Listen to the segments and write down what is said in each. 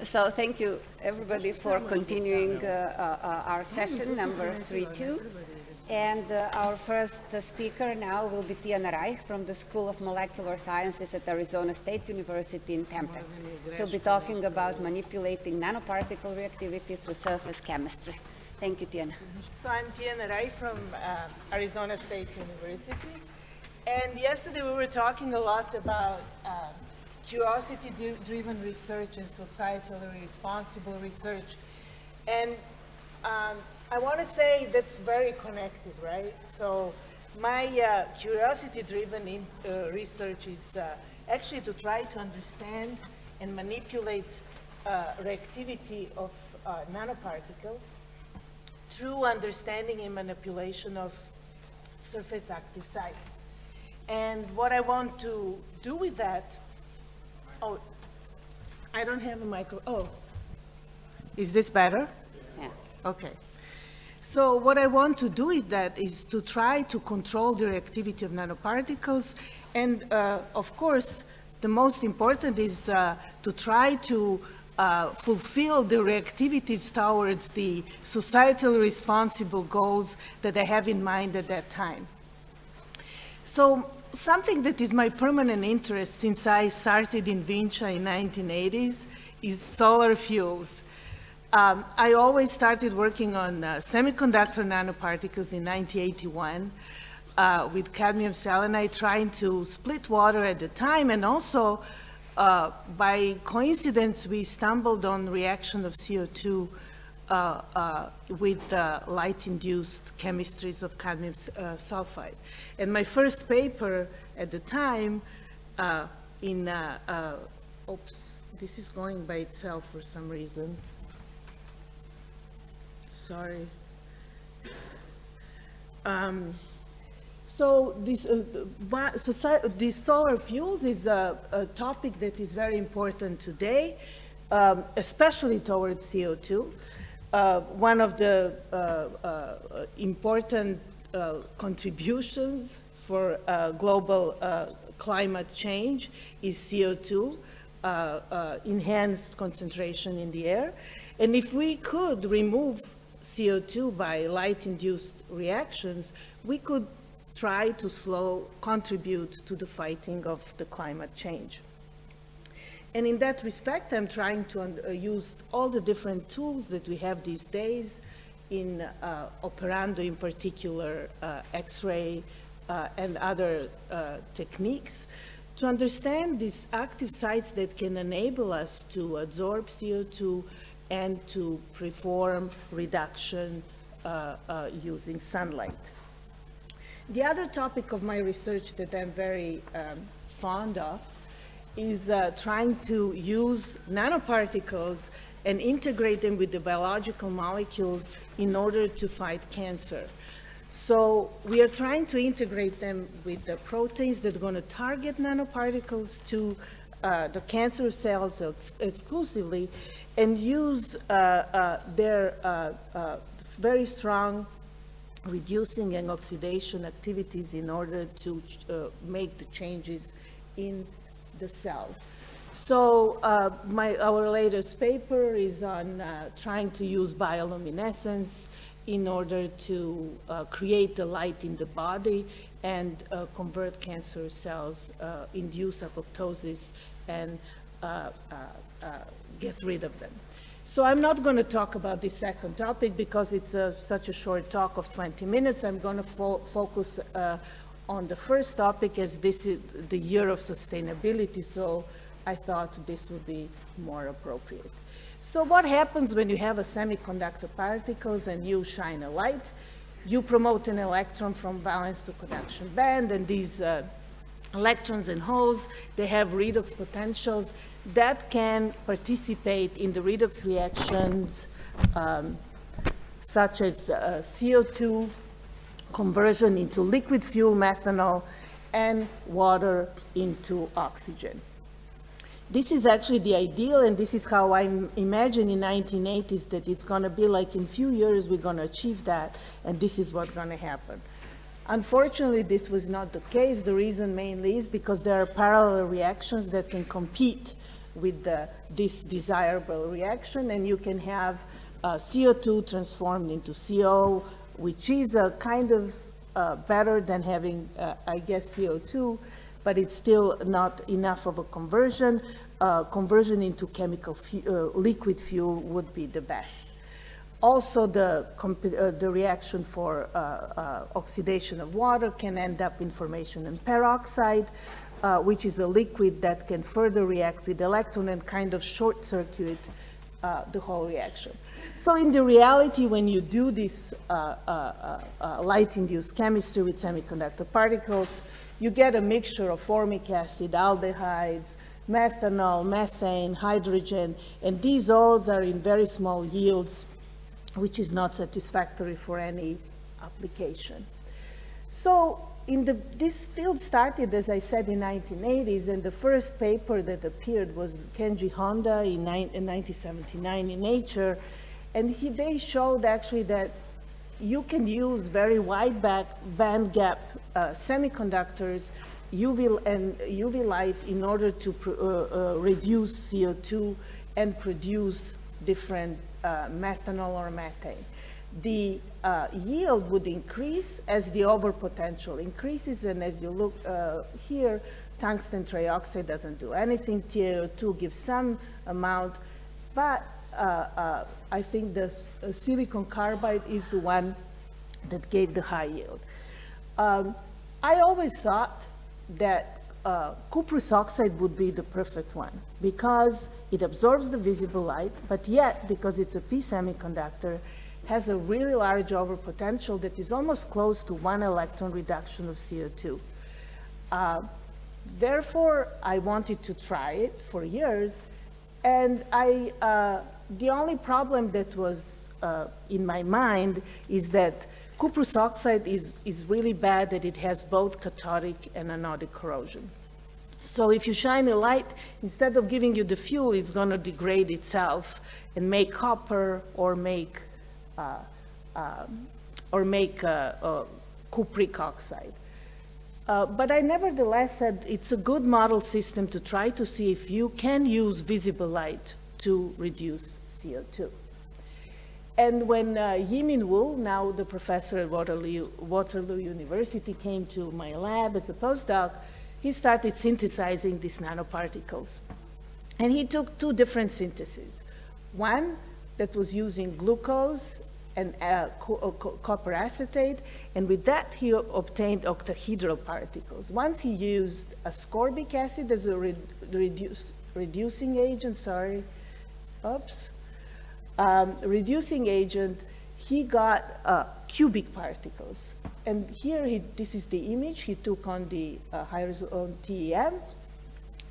So thank you everybody for continuing uh, uh, our session number 3-2. And uh, our first speaker now will be Tijana Rajh from the School of Molecular Sciences at Arizona State University in Tempe. She'll be talking about manipulating nanoparticle reactivity through surface chemistry. Thank you, Tijana. So I'm Tijana Rajh from uh, Arizona State University. And yesterday we were talking a lot about curiosity-driven research and societally responsible research. And um, I want to say that's very connected, right? So my uh, curiosity-driven uh, research is uh, actually to try to understand and manipulate uh, reactivity of uh, nanoparticles through understanding and manipulation of surface active sites. And what I want to do with that Oh, I don't have a micro, oh. Is this better? Yeah. Okay. So what I want to do with that is to try to control the reactivity of nanoparticles. And uh, of course, the most important is uh, to try to uh, fulfill the reactivities towards the societally responsible goals that I have in mind at that time. So something that is my permanent interest since I started in Vinča in 1980s is solar fuels. Um, I always started working on uh, semiconductor nanoparticles in 1981 uh, with cadmium selenide trying to split water at the time and also uh, by coincidence we stumbled on reaction of CO2 uh, uh, with light-induced chemistries of cadmium uh, sulfide. And my first paper at the time in, oops, this is going by itself for some reason. Sorry. Um, so this, uh, this solar fuels is a, a, topic that is very important today, um, especially towards CO2. Uh, one of the uh, uh, important contributions for global climate change is CO2, enhanced concentration in the air. And if we could remove CO2 by light-induced reactions, we could try to slow, contribute to the fighting of the climate change. And in that respect, I'm trying to uh, use all the different tools that we have these days in uh, operando in particular, uh, X-ray uh, and other uh, techniques to understand these active sites that can enable us to absorb CO2 and to perform reduction uh, using sunlight. The other topic of my research that I'm very um, fond of is uh, trying to use nanoparticles and integrate them with the biological molecules in order to fight cancer. So we are trying to integrate them with the proteins that are going to target nanoparticles to uh, the cancer cells ex exclusively and use uh, uh, their uh, uh, very strong reducing and oxidation activities in order to make the changes in the cells. So uh, my, our latest paper is on uh, trying to use bioluminescence in order to uh, create the light in the body and uh, convert cancer cells, uh, induce apoptosis, and uh, get rid of them. So I'm not going to talk about this second topic because it's such a short talk of 20 minutes. I'm going to fo focus on the first topic as this is the year of sustainability, so I thought this would be more appropriate. So what happens when you have a semiconductor particles and you shine a light? You promote an electron from valence to conduction band, and these uh, electrons and holes, they have redox potentials that can participate in the redox reactions um, such as uh, CO2 conversion into liquid fuel methanol and water into oxygen. This is actually the ideal, and this is how I imagine in 1980s that it's going to be like in few years we're going to achieve that, and this is what's going to happen. Unfortunately, this was not the case. The reason mainly is because there are parallel reactions that can compete with the, this desirable reaction, and you can have uh, CO2 transformed into CO, which is a kind of uh, better than having, uh, I guess, CO2, but it's still not enough of a conversion. Uh, conversion into chemical uh, liquid fuel would be the best. Also, the, uh, the reaction for oxidation of water can end up in formation in peroxide, uh, which is a liquid that can further react with electron and kind of short circuit uh, the whole reaction. So in the reality, when you do this uh, uh, uh light-induced chemistry with semiconductor particles, you get a mixture of formic acid, aldehydes, methanol, methane, hydrogen, and these all are in very small yields, which is not satisfactory for any application. So in the, this field started, as I said, in 1980s, and the first paper that appeared was Kenji Honda in, in 1979 in Nature, and he, they showed actually that you can use very wide back, band gap uh, semiconductors UV and UV light in order to uh, uh, reduce CO2 and produce different uh, methanol or methane the uh, yield would increase as the overpotential increases. And as you look uh, here, tungsten trioxide doesn't do anything. TiO2 gives some amount, but I think the uh, silicon carbide is the one that gave the high yield. Um, I always thought that uh, cuprous oxide would be the perfect one because it absorbs the visible light, but yet, because it's a P semiconductor, has a really large overpotential that is almost close to one electron reduction of CO2. Uh, therefore, I wanted to try it for years, and I, uh, the only problem that was uh, in my mind is that cuprous oxide is, is really bad that it has both cathodic and anodic corrosion. So if you shine a light, instead of giving you the fuel, it's going to degrade itself and make copper or make uh, um, or make cupric oxide. Uh, but I nevertheless said it's a good model system to try to see if you can use visible light to reduce CO2. And when uh, Yimin Wu, now the professor at Waterloo, Waterloo University, came to my lab as a postdoc, he started synthesizing these nanoparticles. And he took two different syntheses. One that was using glucose and uh, co uh, co copper acetate, and with that he obtained octahedral particles. Once he used ascorbic acid as a re reduce, reducing agent, sorry, oops, um, reducing agent, he got uh, cubic particles. And here, he, this is the image he took on the uh, on TEM,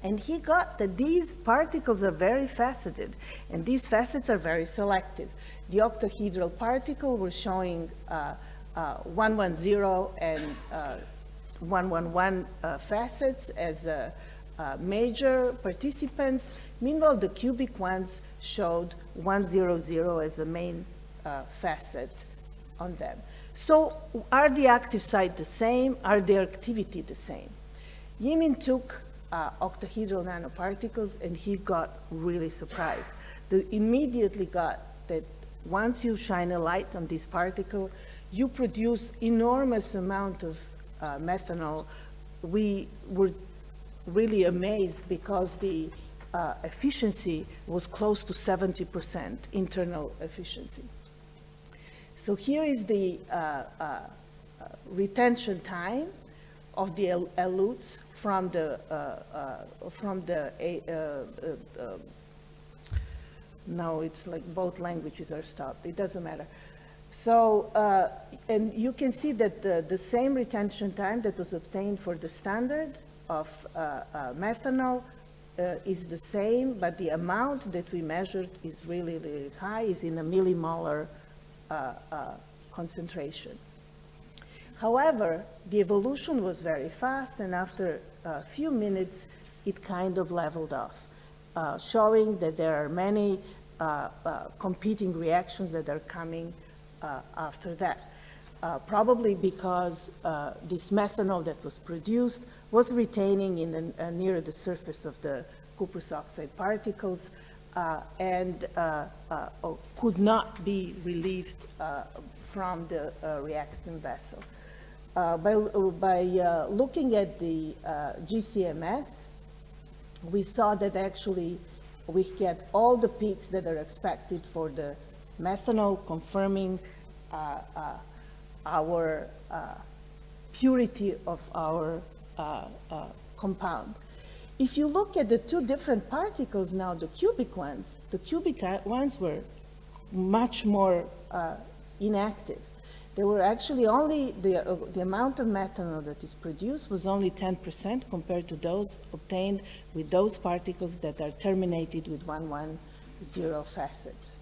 and he got that these particles are very faceted, and these facets are very selective the octahedral particle was showing uh, uh, 110 and uh, 111 uh, facets as major participants. Meanwhile, the cubic ones showed 100 as a main uh, facet on them. So are the active site the same? Are their activity the same? Yimin took uh, octahedral nanoparticles and he got really surprised. They immediately got that once you shine a light on this particle, you produce enormous amount of uh, methanol. We were really amazed because the uh, efficiency was close to 70% internal efficiency. So here is the uh, uh, uh retention time of the elutes from the, from the now it's like both languages are stopped. It doesn't matter. So, uh, and you can see that the, the, same retention time that was obtained for the standard of uh, uh, methanol is the same, but the amount that we measured is really, really high, is in a millimolar uh, uh, concentration. However, the evolution was very fast, and after a few minutes, it kind of leveled off. Uh, showing that there are many uh, uh, competing reactions that are coming after that. Probably because this methanol that was produced was retaining in the, near the surface of the cuprous oxide particles uh, and uh, uh, could not be relieved uh, from the uh, reactant vessel. Uh, by by looking at the GCMS, we saw that actually we get all the peaks that are expected for the methanol, confirming our purity of our compound. If you look at the two different particles now, the cubic ones, the cubic ones were much more uh, inactive. There were actually only, the, uh, the amount of methanol that is produced was only 10% compared to those obtained with those particles that are terminated with 110 facets.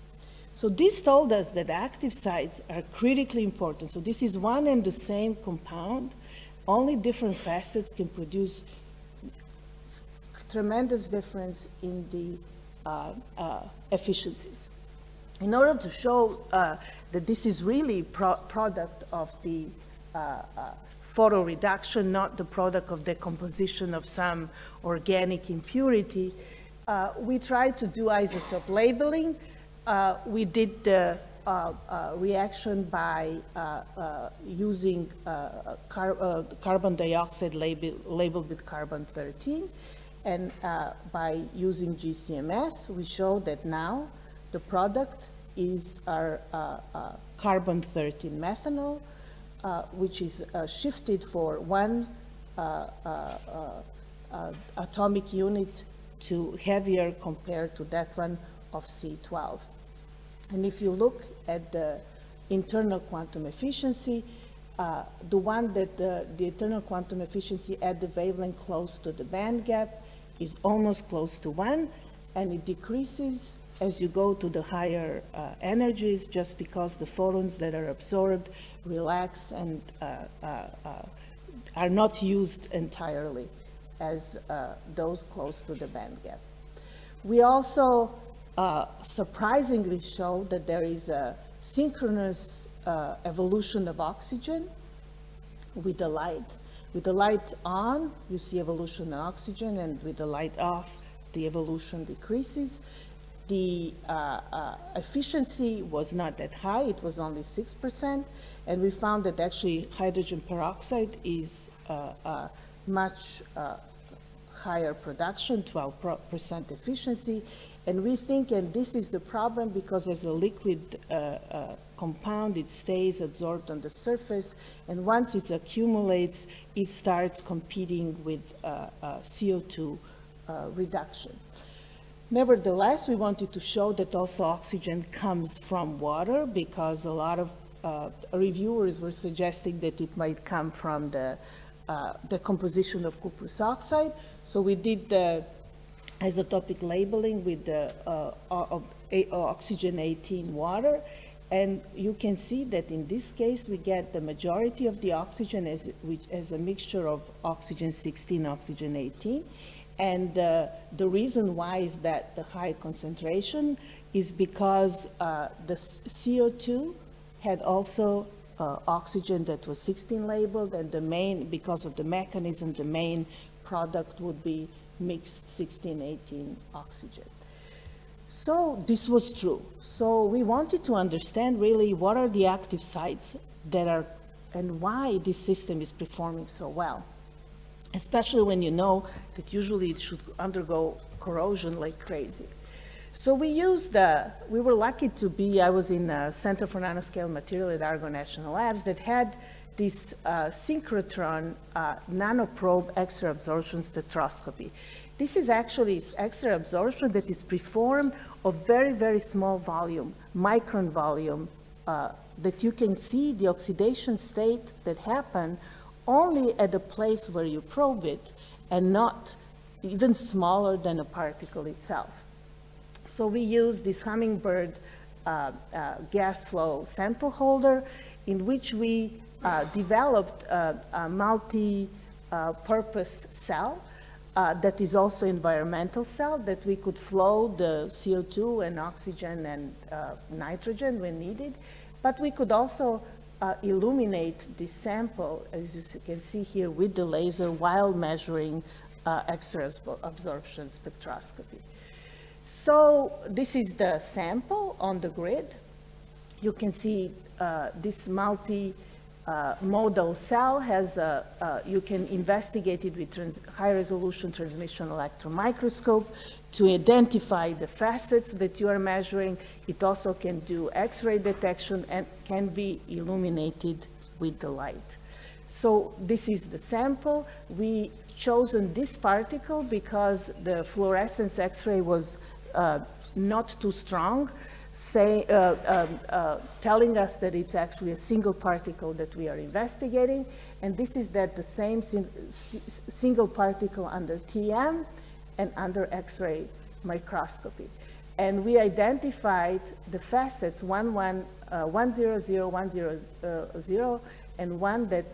So this told us that active sites are critically important. So this is one and the same compound, only different facets can produce tremendous difference in the uh, uh, efficiencies. In order to show uh, that this is really pro product of the uh, uh, photo reduction, not the product of decomposition of some organic impurity, uh, we tried to do isotope labeling. We did the uh, uh, reaction by uh, using car carbon dioxide label labeled with carbon 13 and uh, by using GCMS, we show that now the product is our uh, uh, carbon-13 methanol, uh, which is uh, shifted for one uh, atomic unit to heavier compared to that one of C12. And if you look at the internal quantum efficiency, uh, the one that the, the, internal quantum efficiency at the wavelength close to the band gap is almost close to one, and it decreases as you go to the higher uh, energies just because the photons that are absorbed relax and uh, uh, uh are not used entirely as uh, those close to the band gap. We also uh, surprisingly show that there is a synchronous evolution of oxygen with the light with the light on, you see evolution of oxygen, and with the light off, the evolution decreases. The uh, uh, efficiency was not that high, it was only 6%, and we found that actually hydrogen peroxide is uh, uh much uh, higher production, 12% efficiency, and we think, and this is the problem because as a liquid uh, compound, it stays absorbed on the surface, and once it accumulates, it starts competing with uh, uh, CO2 uh, reduction. Nevertheless, we wanted to show that also oxygen comes from water because a lot of uh, reviewers were suggesting that it might come from the, uh, the composition of cuprous oxide. So we did the isotopic labeling with the uh, of oxygen 18 water and you can see that in this case, we get the majority of the oxygen as, which, as a mixture of oxygen 16, oxygen 18. And uh, the reason why is that the high concentration is because uh, the CO2 had also uh, oxygen that was 16 labeled, and the main, because of the mechanism, the main product would be mixed 16, 18 oxygen. So this was true. So we wanted to understand really what are the active sites that are and why this system is performing so well. Especially when you know that usually it should undergo corrosion like crazy. So we used, uh, we were lucky to be, I was in the Center for Nanoscale Material at Argonne National Labs that had this uh, synchrotron uh, nanoprobe X-ray absorption spectroscopy. This is actually X-ray absorption that is performed of very, very small volume, micron volume, uh, that you can see the oxidation state that happen only at the place where you probe it and not even smaller than a particle itself. So we use this hummingbird uh, uh, gas flow sample holder in which we developed a multi-purpose uh, cell uh, that is also environmental cell that we could flow the CO2 and oxygen and uh, nitrogen when needed, but we could also uh, illuminate the sample, as you can see here, with the laser while measuring uh, X-ray absorption spectroscopy. So this is the sample on the grid. You can see uh, this multi uh, modal cell has a, uh, you can investigate it with high resolution transmission electron microscope to identify the facets that you are measuring. It also can do X-ray detection and can be illuminated with the light. So this is the sample. We chosen this particle because the fluorescence X-ray was uh, not too strong, say, uh, um, uh, telling us that it's actually a single particle that we are investigating. And this is that the same sin single particle under TM and under X-ray microscopy. And we identified the facets, one, one, uh, 100, 100, uh, and one that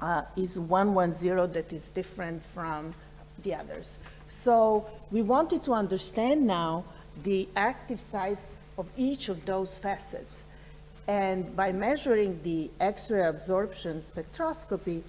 uh, is 110 that is different from the others. So we wanted to understand now the active sites of each of those facets. And by measuring the X-ray absorption spectroscopy,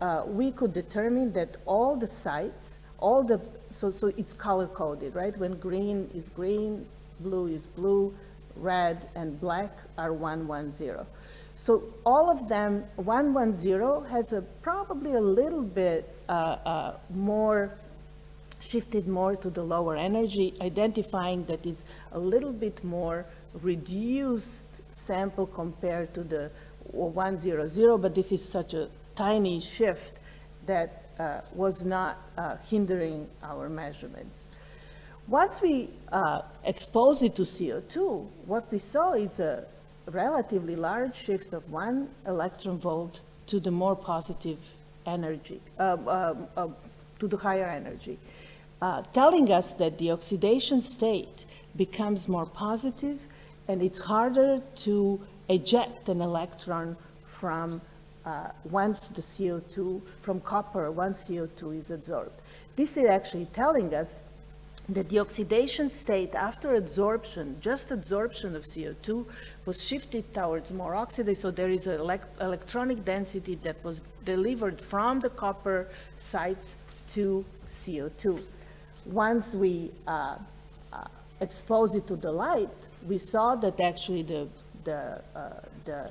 uh, we could determine that all the sites, all the, so, so it's color coded, right? When green is green, blue is blue, red and black are 110. So all of them, 110 has a, probably a little bit uh, uh, more, shifted more to the lower energy, identifying that is a little bit more reduced sample compared to the 100, but this is such a tiny shift that uh, was not uh, hindering our measurements. Once we uh, expose it to CO2, what we saw is a relatively large shift of one electron volt to the more positive energy, uh, uh, to the higher energy, uh, telling us that the oxidation state becomes more positive and it's harder to eject an electron from uh, once the CO2, from copper, once CO2 is absorbed. This is actually telling us that the oxidation state after absorption, just absorption of CO2, was shifted towards more oxidized, So there is an elect electronic density that was delivered from the copper site to CO2. Once we uh, uh, expose it to the light, we saw that actually the, the, uh, the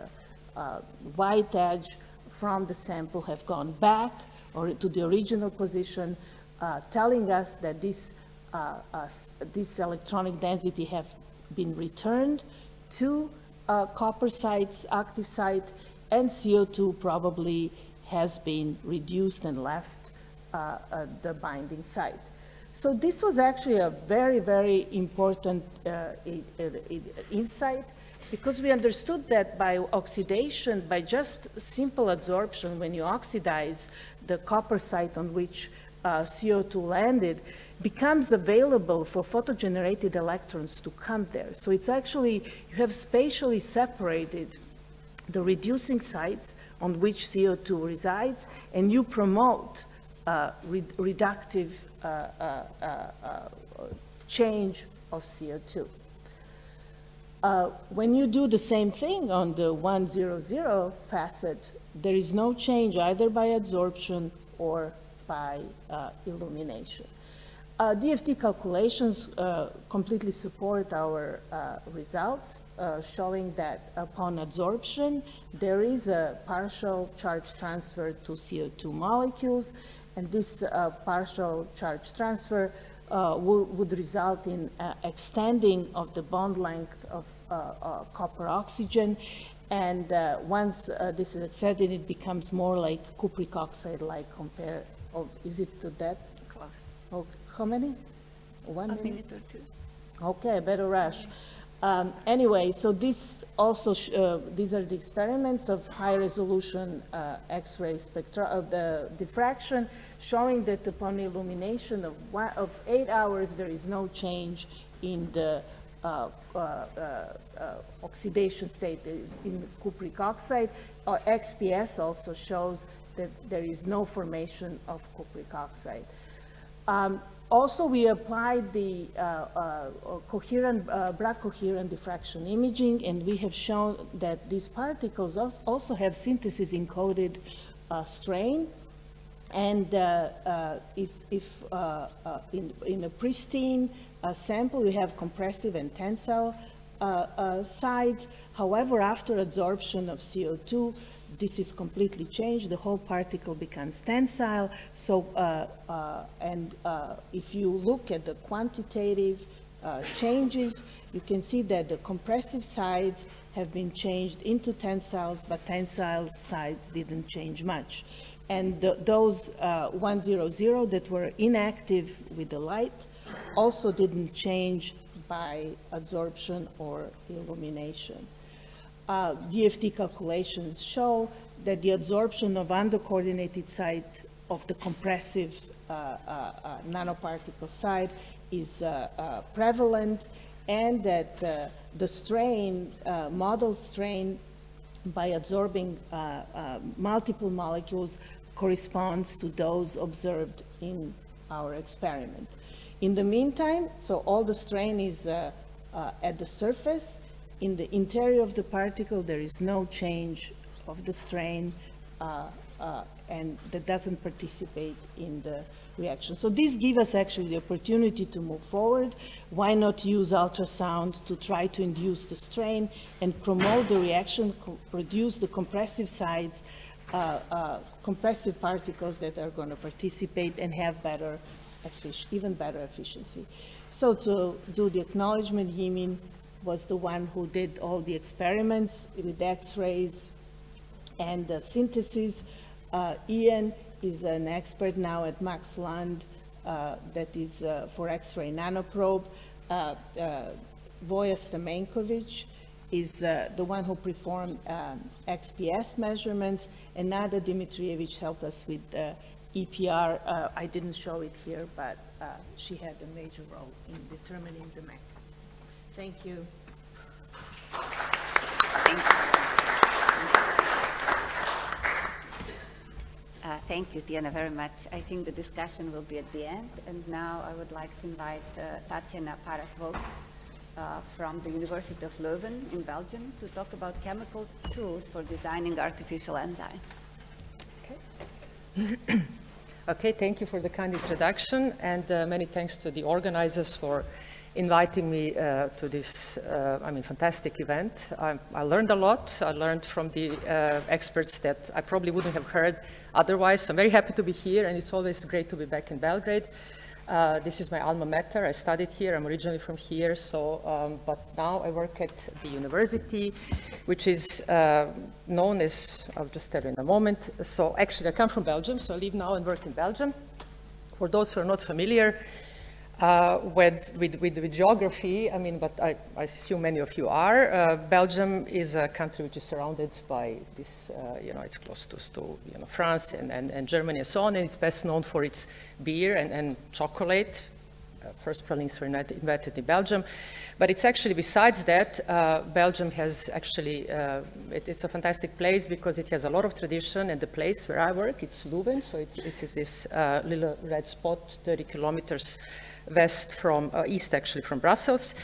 uh, white edge from the sample have gone back or to the original position, uh, telling us that this uh, uh, this electronic density have been returned to uh, copper sites, active site, and CO2 probably has been reduced and left uh, the binding site. So this was actually a very, very important uh, insight because we understood that by oxidation, by just simple absorption, when you oxidize the copper site on which uh, CO2 landed, becomes available for photogenerated electrons to come there. So it's actually, you have spatially separated the reducing sites on which CO2 resides, and you promote uh, re reductive uh, uh, uh, uh change of CO2. Uh, when you do the same thing on the 100 facet, there is no change either by adsorption or by illumination. Uh, DFT calculations uh, completely support our uh, results, uh, showing that upon adsorption, there is a partial charge transfer to CO2 molecules, and this uh, partial charge transfer uh, will, would result in uh, extending of the bond length of uh, uh, copper oxygen, and once this is extended, it becomes more like cupric oxide-like compared, oh, is it to that? Close. Okay. How many? One a minute? minute or two. Okay, better rush. Um, anyway, so this also, uh, these are the experiments of high resolution uh, X-ray spectra of the diffraction, showing that upon illumination of, one, of eight hours, there is no change in the uh, uh, uh, uh oxidation state in cupric oxide. XPS also shows that there is no formation of cupric oxide. Um, also, we applied the uh, uh, coherent, uh, Bragg coherent diffraction imaging, and we have shown that these particles also have synthesis encoded uh, strain. And uh, uh, if, if uh, uh in, in a pristine uh, sample, you have compressive and tensile uh, sides. However, after absorption of CO2, this is completely changed. The whole particle becomes tensile. So, uh, uh, and uh, if you look at the quantitative changes, you can see that the compressive sides have been changed into tensiles, but tensile sides didn't change much. And the, those uh, 100 that were inactive with the light also didn't change by absorption or illumination. Uh, DFT calculations show that the absorption of undercoordinated site of the compressive uh, uh, uh nanoparticle side is prevalent and that the strain, model strain by absorbing multiple molecules corresponds to those observed in our experiment. In the meantime, so all the strain is uh, uh, at the surface. In the interior of the particle, there is no change of the strain, uh, uh and that doesn't participate in the reaction. So this gives us actually the opportunity to move forward. Why not use ultrasound to try to induce the strain and promote the reaction, produce the compressive sides, uh, uh, compressive particles that are going to participate and have better even better efficiency. So to do the acknowledgement, Yimin was the one who did all the experiments with X-rays and the synthesis. Uh, Ian is an expert now at Max Lund uh, that is uh, for X-ray nanoprobe. Uh, uh, Voja Stamenkovic is uh, the one who performed um, XPS measurements, and Nada Dimitrijevic helped us with EPR, uh, I didn't show it here, but she had a major role in determining the mechanisms. Thank you. Thank you. Uh, thank you, Tijana, very much. I think the discussion will be at the end. And now I would like to invite uh, Tatjana Parac uh, from the University of Leuven in Belgium to talk about chemical tools for designing artificial enzymes. Okay. Okay, thank you for the kind introduction and uh, many thanks to the organizers for inviting me uh, to this, uh, I mean, fantastic event. I, I, learned a lot. I learned from the uh, experts that I probably wouldn't have heard otherwise. So I'm very happy to be here and it's always great to be back in Belgrade. Uh, this is my alma mater. I studied here. I'm originally from here. So, um, but now I work at the university, which is uh, known as, I'll just tell you in a moment. So actually I come from Belgium. So I live now and work in Belgium. For those who are not familiar, uh, with, with, with, geography, I mean, but I, I, assume many of you are. Uh, Belgium is a country which is surrounded by this, uh, you know, it's close to, to you know, France and, and, and, Germany and so on, and it's best known for its beer and, and chocolate. Uh, first pralines were invented in Belgium. But it's actually, besides that, uh, Belgium has actually, uh, it, it's a fantastic place because it has a lot of tradition and the place where I work, it's Leuven, so it's, this is this little red spot, 30 kilometers west from, uh, east actually from Brussels.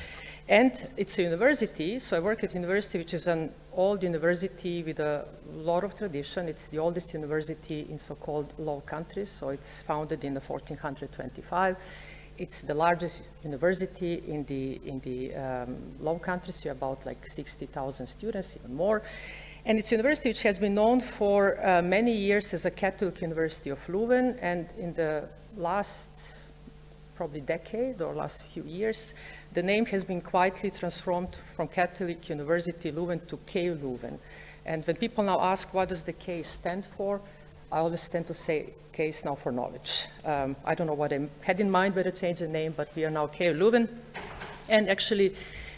And it's a university, so I work at university, which is an old university with a lot of tradition. It's the oldest university in so-called Low Countries, so it's founded in the 1425. It's the largest university in the, in the um, Low Countries, you have about like 60,000 students, even more. And it's a university which has been known for uh, many years as a Catholic University of Leuven, and in the last probably decade or last few years, the name has been quietly transformed from Catholic University Leuven to KU Leuven. And when people now ask what does the K stand for, I always tend to say K is now for knowledge. Um, I don't know what I had in mind when I changed the name, but we are now KU Leuven. And actually,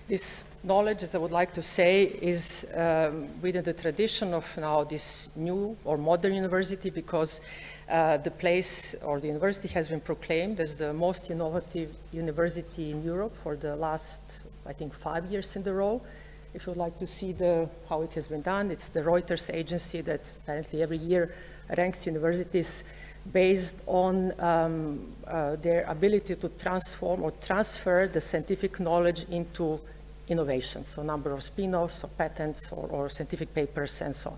this knowledge, as I would like to say, is um, within the tradition of now this new or modern university because uh, the place or the university has been proclaimed as the most innovative university in Europe for the last, I think, five years in a row. If you would like to see the, how it has been done, it's the Reuters agency that apparently every year ranks universities based on um, uh, their ability to transform or transfer the scientific knowledge into innovation, so number of spin-offs or patents or, or scientific papers and so on.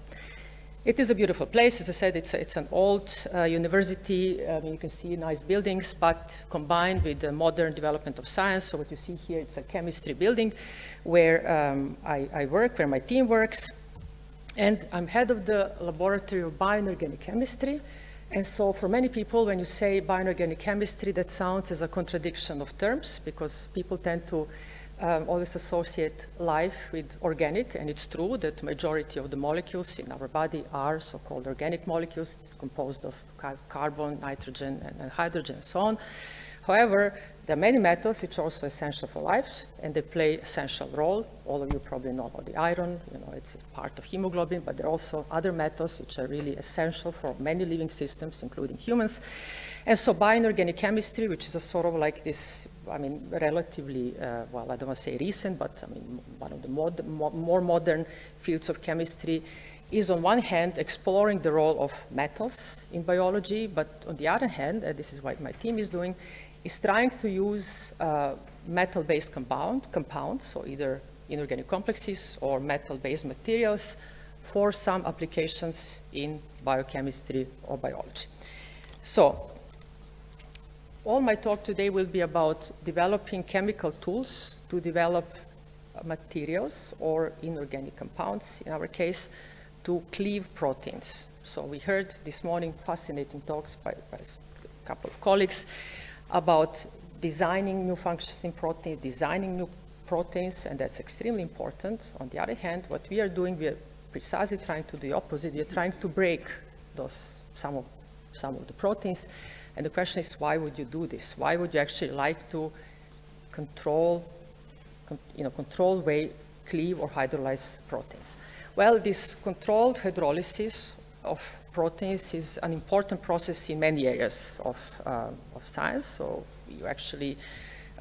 It is a beautiful place. As I said, it's, it's an old uh, university. Um, you can see nice buildings, but combined with the modern development of science. So what you see here, it's a chemistry building where um, I, I, work, where my team works. And I'm head of the laboratory of bioinorganic chemistry. And so for many people, when you say bioinorganic chemistry, that sounds as a contradiction of terms because people tend to um, always associate life with organic, and it's true that majority of the molecules in our body are so-called organic molecules composed of carbon, nitrogen, and, and, hydrogen, and so on. However, there are many metals which are also essential for life, and they play essential role. All of you probably know about the iron, you know, it's part of hemoglobin, but there are also other metals which are really essential for many living systems, including humans. And so bioinorganic chemistry, which is a sort of like this, I mean, relatively, uh, well, I don't want to say recent, but I mean, one of the mod mo more modern fields of chemistry, is on one hand exploring the role of metals in biology, but on the other hand, and this is what my team is doing, is trying to use uh, metal-based compound, compounds, so either inorganic complexes or metal-based materials for some applications in biochemistry or biology. So all my talk today will be about developing chemical tools to develop materials or inorganic compounds, in our case, to cleave proteins. So we heard this morning fascinating talks by, by a couple of colleagues about designing new functions in proteins, designing new proteins, and that's extremely important. On the other hand, what we are doing, we are precisely trying to do the opposite. We are trying to break those, some, of, some of the proteins and the question is, why would you do this? Why would you actually like to control, you know, control way cleave or hydrolyze proteins? Well, this controlled hydrolysis of proteins is an important process in many areas of, uh, of science. So you actually,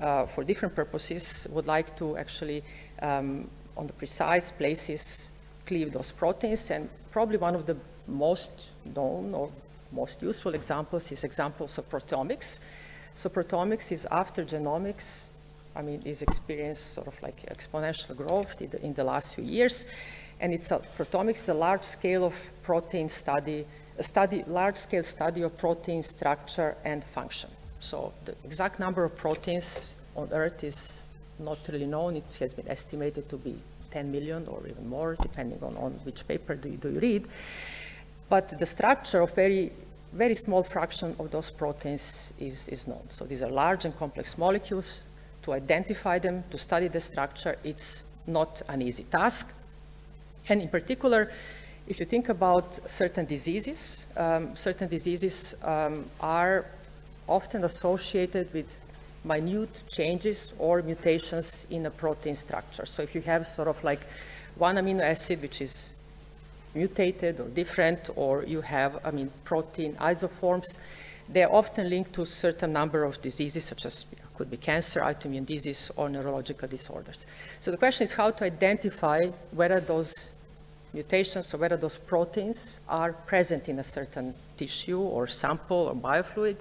uh, for different purposes, would like to actually, um, on the precise places, cleave those proteins. And probably one of the most known or most useful examples is examples of proteomics. So proteomics is after genomics, I mean, is experienced sort of like exponential growth in the, in the last few years. And it's a, proteomics is a large scale of protein study, a study, large scale study of protein structure and function. So the exact number of proteins on Earth is not really known. It has been estimated to be 10 million or even more, depending on, on which paper do you, do you read. But the structure of very, very small fraction of those proteins is, is known. So these are large and complex molecules. To identify them, to study the structure, it's not an easy task. And in particular, if you think about certain diseases, um, certain diseases um, are often associated with minute changes or mutations in a protein structure. So if you have sort of like one amino acid, which is mutated or different, or you have, I mean, protein isoforms, they're often linked to a certain number of diseases, such as you know, could be cancer, autoimmune disease, or neurological disorders. So the question is how to identify whether those mutations or whether those proteins are present in a certain tissue or sample or biofluid.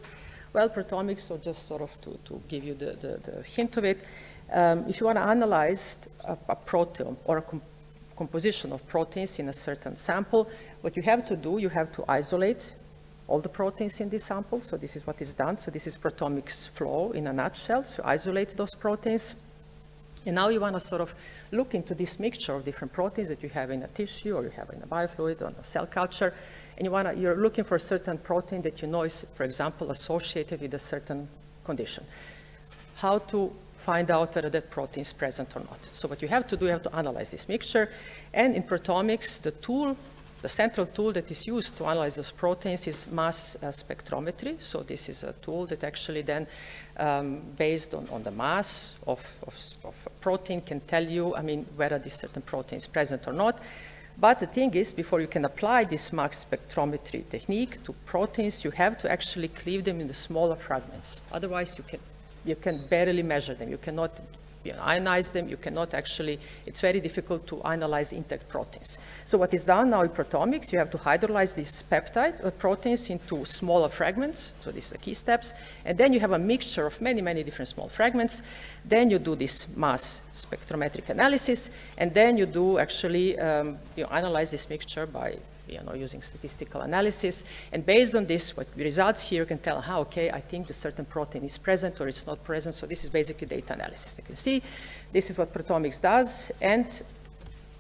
Well, proteomics, so just sort of to, to give you the, the, the hint of it, um, if you want to analyze a, a proteome or a composition of proteins in a certain sample. What you have to do, you have to isolate all the proteins in this sample. So this is what is done. So this is proteomics flow in a nutshell. So isolate those proteins. And now you want to sort of look into this mixture of different proteins that you have in a tissue or you have in a biofluid or a cell culture. And you want to, you're looking for a certain protein that you know is, for example, associated with a certain condition. How to find out whether that protein is present or not. So what you have to do, you have to analyze this mixture. And in proteomics, the tool, the central tool that is used to analyze those proteins is mass uh, spectrometry. So this is a tool that actually then, um, based on, on the mass of, of, of a protein, can tell you, I mean, whether this certain protein is present or not. But the thing is, before you can apply this mass spectrometry technique to proteins, you have to actually cleave them into smaller fragments. Otherwise, you can you can barely measure them. You cannot you know, ionize them. You cannot actually, it's very difficult to analyze intact proteins. So what is done now in proteomics, you have to hydrolyze these peptide uh, proteins into smaller fragments. So these are the key steps. And then you have a mixture of many, many different small fragments. Then you do this mass spectrometric analysis. And then you do actually, um, you analyze this mixture by you know, using statistical analysis. And based on this, what results here you can tell how, okay, I think the certain protein is present or it's not present. So this is basically data analysis. You can see this is what proteomics does. And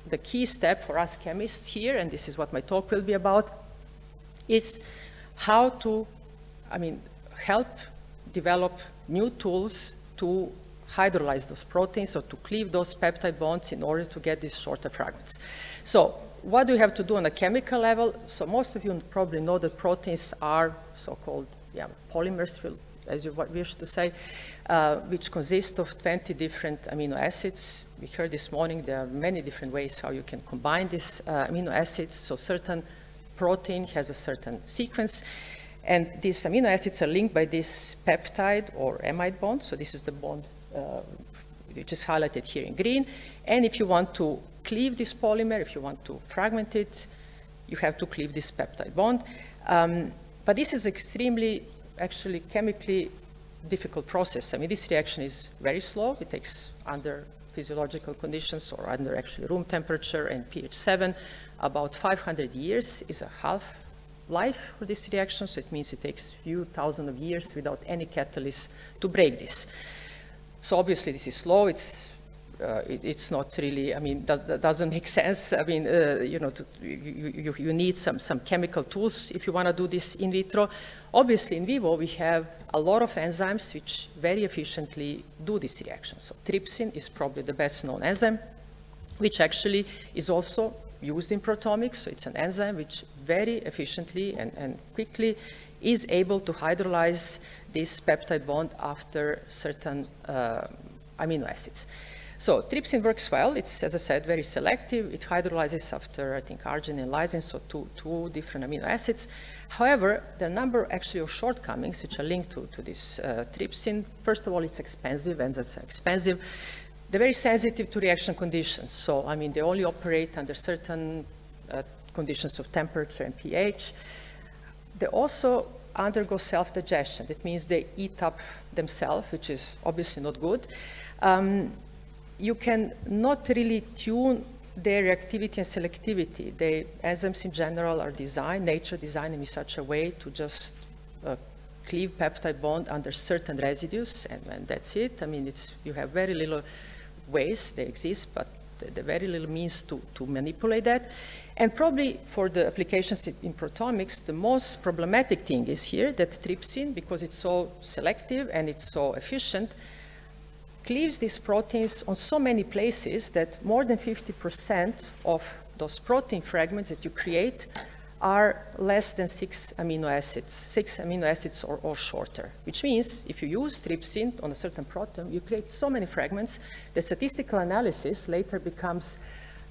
the key step for us chemists here, and this is what my talk will be about, is how to, I mean, help develop new tools to hydrolyze those proteins or to cleave those peptide bonds in order to get these shorter fragments. So what do you have to do on a chemical level? So most of you probably know that proteins are so-called yeah, polymers, as you wish to say, uh, which consist of 20 different amino acids. We heard this morning there are many different ways how you can combine these uh, amino acids. So certain protein has a certain sequence. And these amino acids are linked by this peptide or amide bond. So this is the bond uh, which is highlighted here in green. And if you want to cleave this polymer, if you want to fragment it, you have to cleave this peptide bond. Um, but this is extremely, actually, chemically difficult process. I mean, this reaction is very slow. It takes under physiological conditions or under actually room temperature and pH 7, about 500 years is a half life for this reaction. So it means it takes few thousand of years without any catalyst to break this. So obviously this is slow. It's uh, it, it's not really, I mean, that, that doesn't make sense. I mean, uh, you know, to, you, you, you, need some, some chemical tools if you want to do this in vitro. Obviously, in vivo, we have a lot of enzymes which very efficiently do this reaction. So trypsin is probably the best known enzyme, which actually is also used in proteomics. So it's an enzyme which very efficiently and, and quickly is able to hydrolyze this peptide bond after certain uh, amino acids. So trypsin works well. It's, as I said, very selective. It hydrolyzes after, I think, arginine and lysine, so two, two different amino acids. However, there are number actually of shortcomings which are linked to, to this uh, trypsin. First of all, it's expensive, and that's expensive. They're very sensitive to reaction conditions. So, I mean, they only operate under certain uh, conditions of temperature and pH. They also undergo self-digestion. That means they eat up themselves, which is obviously not good. Um, you can not really tune their reactivity and selectivity. The enzymes in general are designed, nature designed them in such a way to just uh, cleave peptide bond under certain residues, and, and, that's it. I mean, it's, you have very little ways they exist, but the, very little means to, to manipulate that. And probably for the applications in proteomics, the most problematic thing is here that trypsin, because it's so selective and it's so efficient, cleaves these proteins on so many places that more than 50% of those protein fragments that you create are less than six amino acids, six amino acids or, or, shorter, which means if you use trypsin on a certain protein, you create so many fragments that statistical analysis later becomes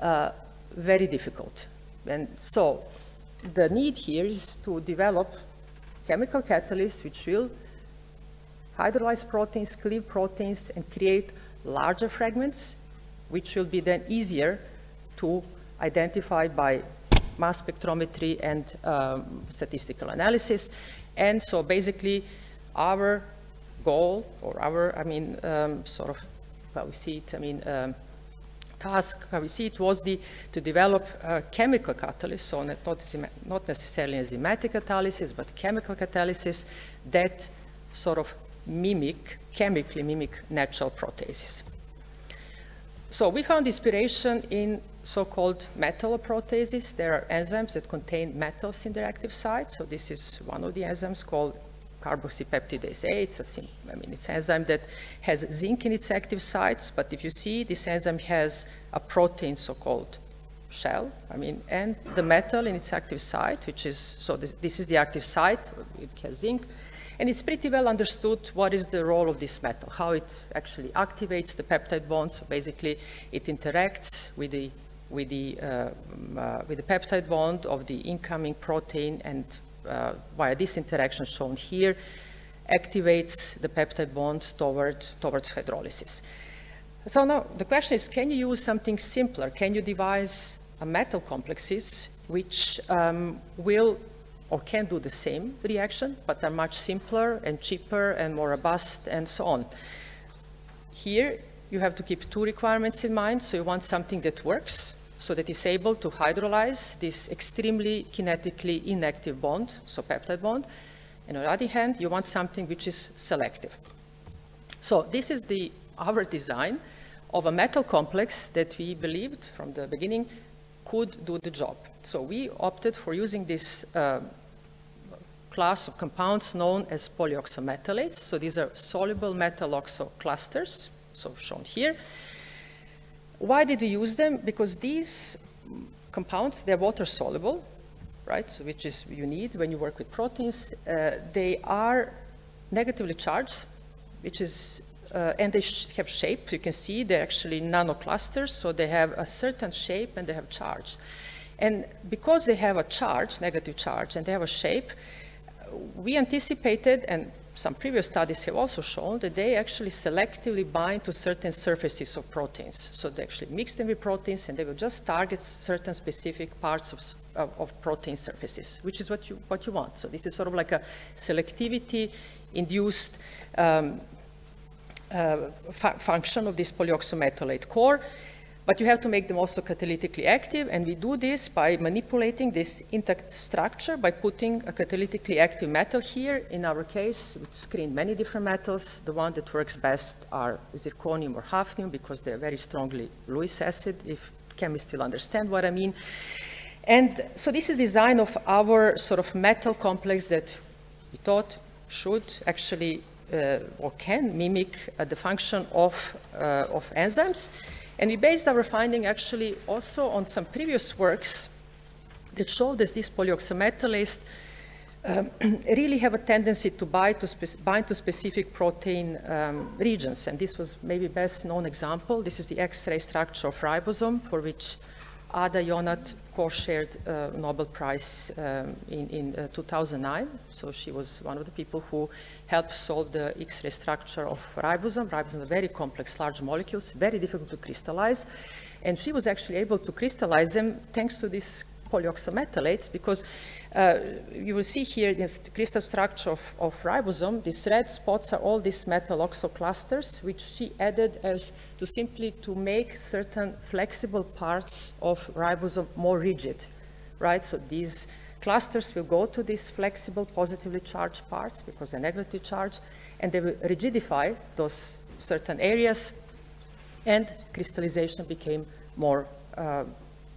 uh, very difficult. And so the need here is to develop chemical catalysts which will hydrolyze proteins, cleave proteins, and create larger fragments, which will be then easier to identify by mass spectrometry and um, statistical analysis. And so basically our goal or our, I mean, um, sort of how we see it, I mean, um, task, how we see it, was the, to develop chemical catalysts, so not, not necessarily enzymatic catalysis, but chemical catalysis that sort of mimic, chemically mimic natural proteases. So we found inspiration in so-called metalloproteases. There are enzymes that contain metals in their active site. So this is one of the enzymes called carboxypeptidase A. It's a, I mean, it's an enzyme that has zinc in its active sites, but if you see, this enzyme has a protein so-called shell, I mean, and the metal in its active site, which is, so this, this is the active site, it has zinc, and it's pretty well understood what is the role of this metal, how it actually activates the peptide bond. So basically, it interacts with the, with the, uh, uh, with the peptide bond of the incoming protein and uh, via this interaction shown here, activates the peptide bond toward, towards hydrolysis. So now the question is, can you use something simpler? Can you devise a metal complexes which um, will or can do the same reaction, but are much simpler and cheaper and more robust and so on. Here, you have to keep two requirements in mind. So you want something that works so that it's able to hydrolyze this extremely kinetically inactive bond, so peptide bond. And on the other hand, you want something which is selective. So this is the, our design of a metal complex that we believed from the beginning could do the job. So we opted for using this uh, class of compounds known as polyoxometalates. So these are soluble metal oxo clusters, so shown here. Why did we use them? Because these compounds, they're water soluble, right? So which is you need when you work with proteins. Uh, they are negatively charged, which is uh, and they sh have shape. You can see they're actually nanoclusters, so they have a certain shape and they have charge. And because they have a charge, negative charge, and they have a shape, we anticipated, and some previous studies have also shown, that they actually selectively bind to certain surfaces of proteins. So they actually mix them with proteins, and they will just target certain specific parts of, of, of protein surfaces, which is what you, what you want. So this is sort of like a selectivity-induced um, uh, fu function of this polyoxometalate core, but you have to make them also catalytically active, and we do this by manipulating this intact structure by putting a catalytically active metal here. In our case, we screened many different metals. The one that works best are zirconium or hafnium because they're very strongly Lewis acid, if chemists will understand what I mean. And so this is the design of our sort of metal complex that we thought should actually uh, or can mimic uh, the function of, uh, of enzymes. And we based our finding actually also on some previous works that showed that these polyoxometalates um, really have a tendency to bind to, bind to specific protein um, regions. And this was maybe best known example. This is the X-ray structure of ribosome for which Ada Yonath co-shared uh, Nobel Prize um, in, in uh, 2009. So she was one of the people who help solve the X-ray structure of ribosome. Ribosome are very complex, large molecules, very difficult to crystallize. And she was actually able to crystallize them thanks to these polyoxometalates because uh, you will see here this crystal structure of, of, ribosome. These red spots are all these metal oxo clusters, which she added as to simply to make certain flexible parts of ribosome more rigid, right? So these Clusters will go to these flexible positively charged parts because they're negatively charged, and they will rigidify those certain areas, and crystallization became more, uh,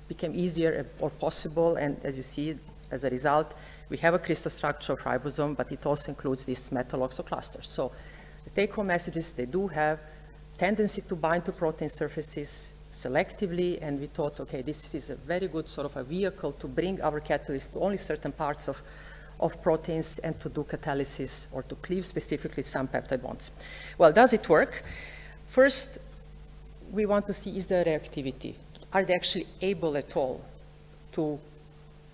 became easier or possible, and as you see, as a result, we have a crystal structure of ribosome, but it also includes these metal oxoclusters. So the take-home message is they do have tendency to bind to protein surfaces, selectively, and we thought, okay, this is a very good sort of a vehicle to bring our catalyst to only certain parts of, of proteins and to do catalysis or to cleave specifically some peptide bonds. Well, does it work? First, we want to see is there reactivity? Are they actually able at all to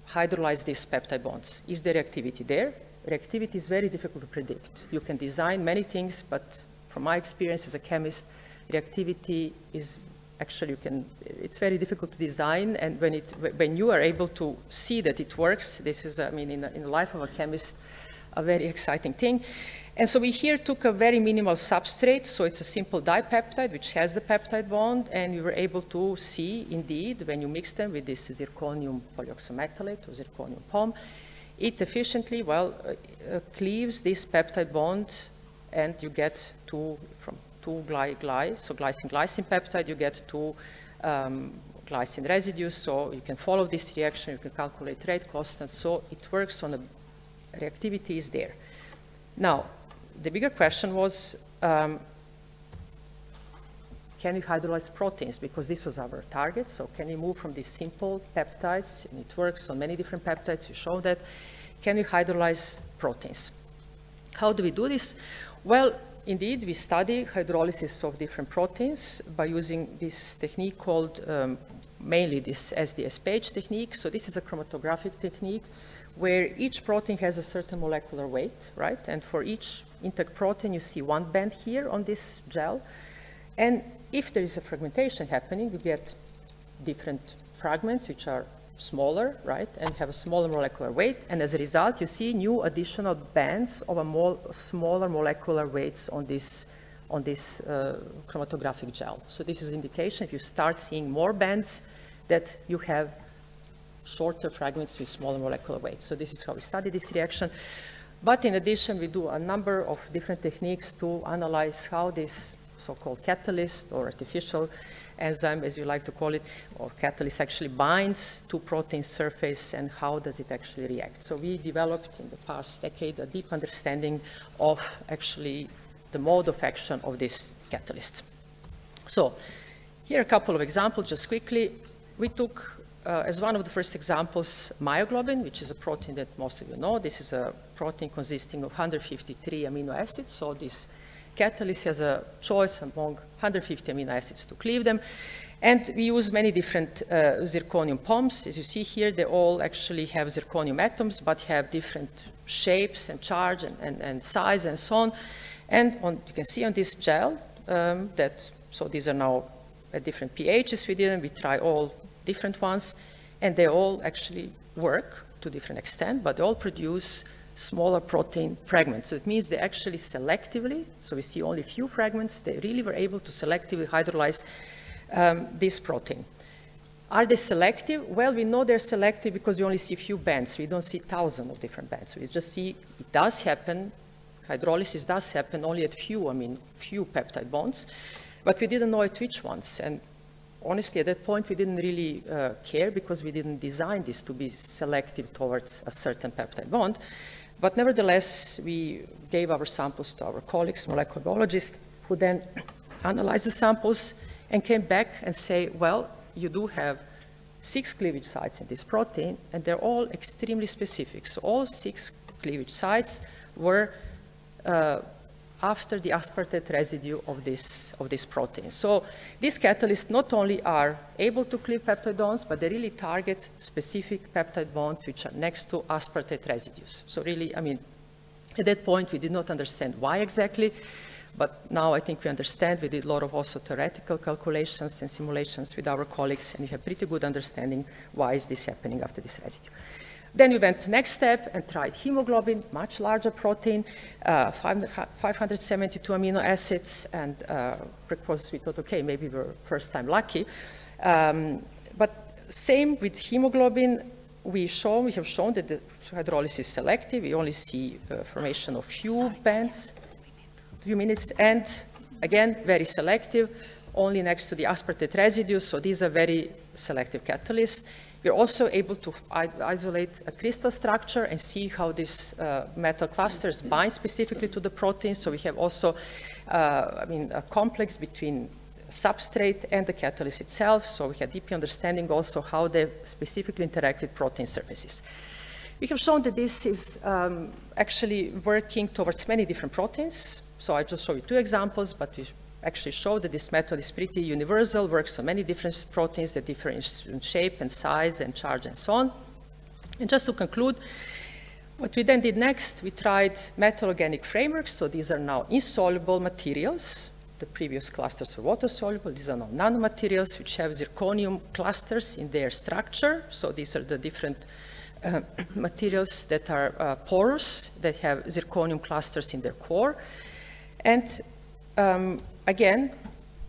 hydrolyze these peptide bonds? Is there reactivity there? Reactivity is very difficult to predict. You can design many things, but from my experience as a chemist, reactivity is actually you can, it's very difficult to design and when, it, when you are able to see that it works, this is, I mean, in the, in the life of a chemist, a very exciting thing. And so we here took a very minimal substrate, so it's a simple dipeptide which has the peptide bond, and we were able to see, indeed, when you mix them with this zirconium polyoxometalate or zirconium POM, it efficiently, well, uh, cleaves this peptide bond, and you get two, from two gly-gly, so glycine-glycine peptide, you get two um, glycine residues, so you can follow this reaction, you can calculate rate constant, so it works on the reactivity is there. Now, the bigger question was, um, can we hydrolyze proteins? Because this was our target, so can we move from these simple peptides, and it works on many different peptides, we show that, can we hydrolyze proteins? How do we do this? Well, Indeed, we study hydrolysis of different proteins by using this technique called um, mainly this SDS page technique. So this is a chromatographic technique where each protein has a certain molecular weight, right? And for each intact protein, you see one band here on this gel. And if there is a fragmentation happening, you get different fragments, which are smaller, right, and have a smaller molecular weight. And as a result, you see new additional bands of a more smaller molecular weights on this, on this uh, chromatographic gel. So this is indication if you start seeing more bands, that you have shorter fragments with smaller molecular weights. So this is how we study this reaction. But in addition, we do a number of different techniques to analyze how this so-called catalyst or artificial enzyme, as you like to call it, or catalyst actually binds to protein surface and how does it actually react. So we developed in the past decade a deep understanding of actually the mode of action of this catalyst. So here are a couple of examples just quickly. We took uh, as one of the first examples, myoglobin, which is a protein that most of you know. This is a protein consisting of 153 amino acids. So this catalyst has a choice among 150 amino acids to cleave them. And we use many different uh, zirconium POMs. As you see here, they all actually have zirconium atoms, but have different shapes and charge and, and, and size and so on. And on, you can see on this gel um, that, so these are now at different pHs we did, and we try all different ones, and they all actually work to different extent, but they all produce smaller protein fragments. So it means they actually selectively, so we see only a few fragments, they really were able to selectively hydrolyze um, this protein. Are they selective? Well, we know they're selective because we only see few bands. We don't see thousands of different bands. We just see it does happen. Hydrolysis does happen only at few, I mean, few peptide bonds, but we didn't know at which ones. And honestly, at that point, we didn't really uh, care because we didn't design this to be selective towards a certain peptide bond. But nevertheless, we gave our samples to our colleagues, molecular biologists, who then analyzed the samples and came back and say, well, you do have six cleavage sites in this protein, and they're all extremely specific. So all six cleavage sites were uh, after the aspartate residue of this, of this protein. So these catalysts not only are able to cleave peptide bonds, but they really target specific peptide bonds which are next to aspartate residues. So really, I mean, at that point we did not understand why exactly, but now I think we understand. We did a lot of also theoretical calculations and simulations with our colleagues, and we have pretty good understanding why is this happening after this residue. Then we went next step and tried hemoglobin, much larger protein, uh, 572 amino acids, and uh, because we thought, okay, maybe we're first time lucky. Um, but same with hemoglobin, we show, we have shown that the hydrolysis is selective. We only see uh, formation of few bands, few minutes, and again, very selective, only next to the aspartate residue. So these are very selective catalysts. We're also able to isolate a crystal structure and see how these uh, metal clusters bind specifically to the protein. So we have also, uh, I mean, a complex between substrate and the catalyst itself. So we have deep understanding also how they specifically interact with protein surfaces. We have shown that this is um, actually working towards many different proteins. So I just show you two examples, but we actually show that this method is pretty universal, works on many different proteins that differ in shape and size and charge and so on. And just to conclude, what we then did next, we tried metal organic frameworks. So these are now insoluble materials. The previous clusters were water soluble. These are now nanomaterials which have zirconium clusters in their structure. So these are the different uh, materials that are uh, porous, that have zirconium clusters in their core. And um, again,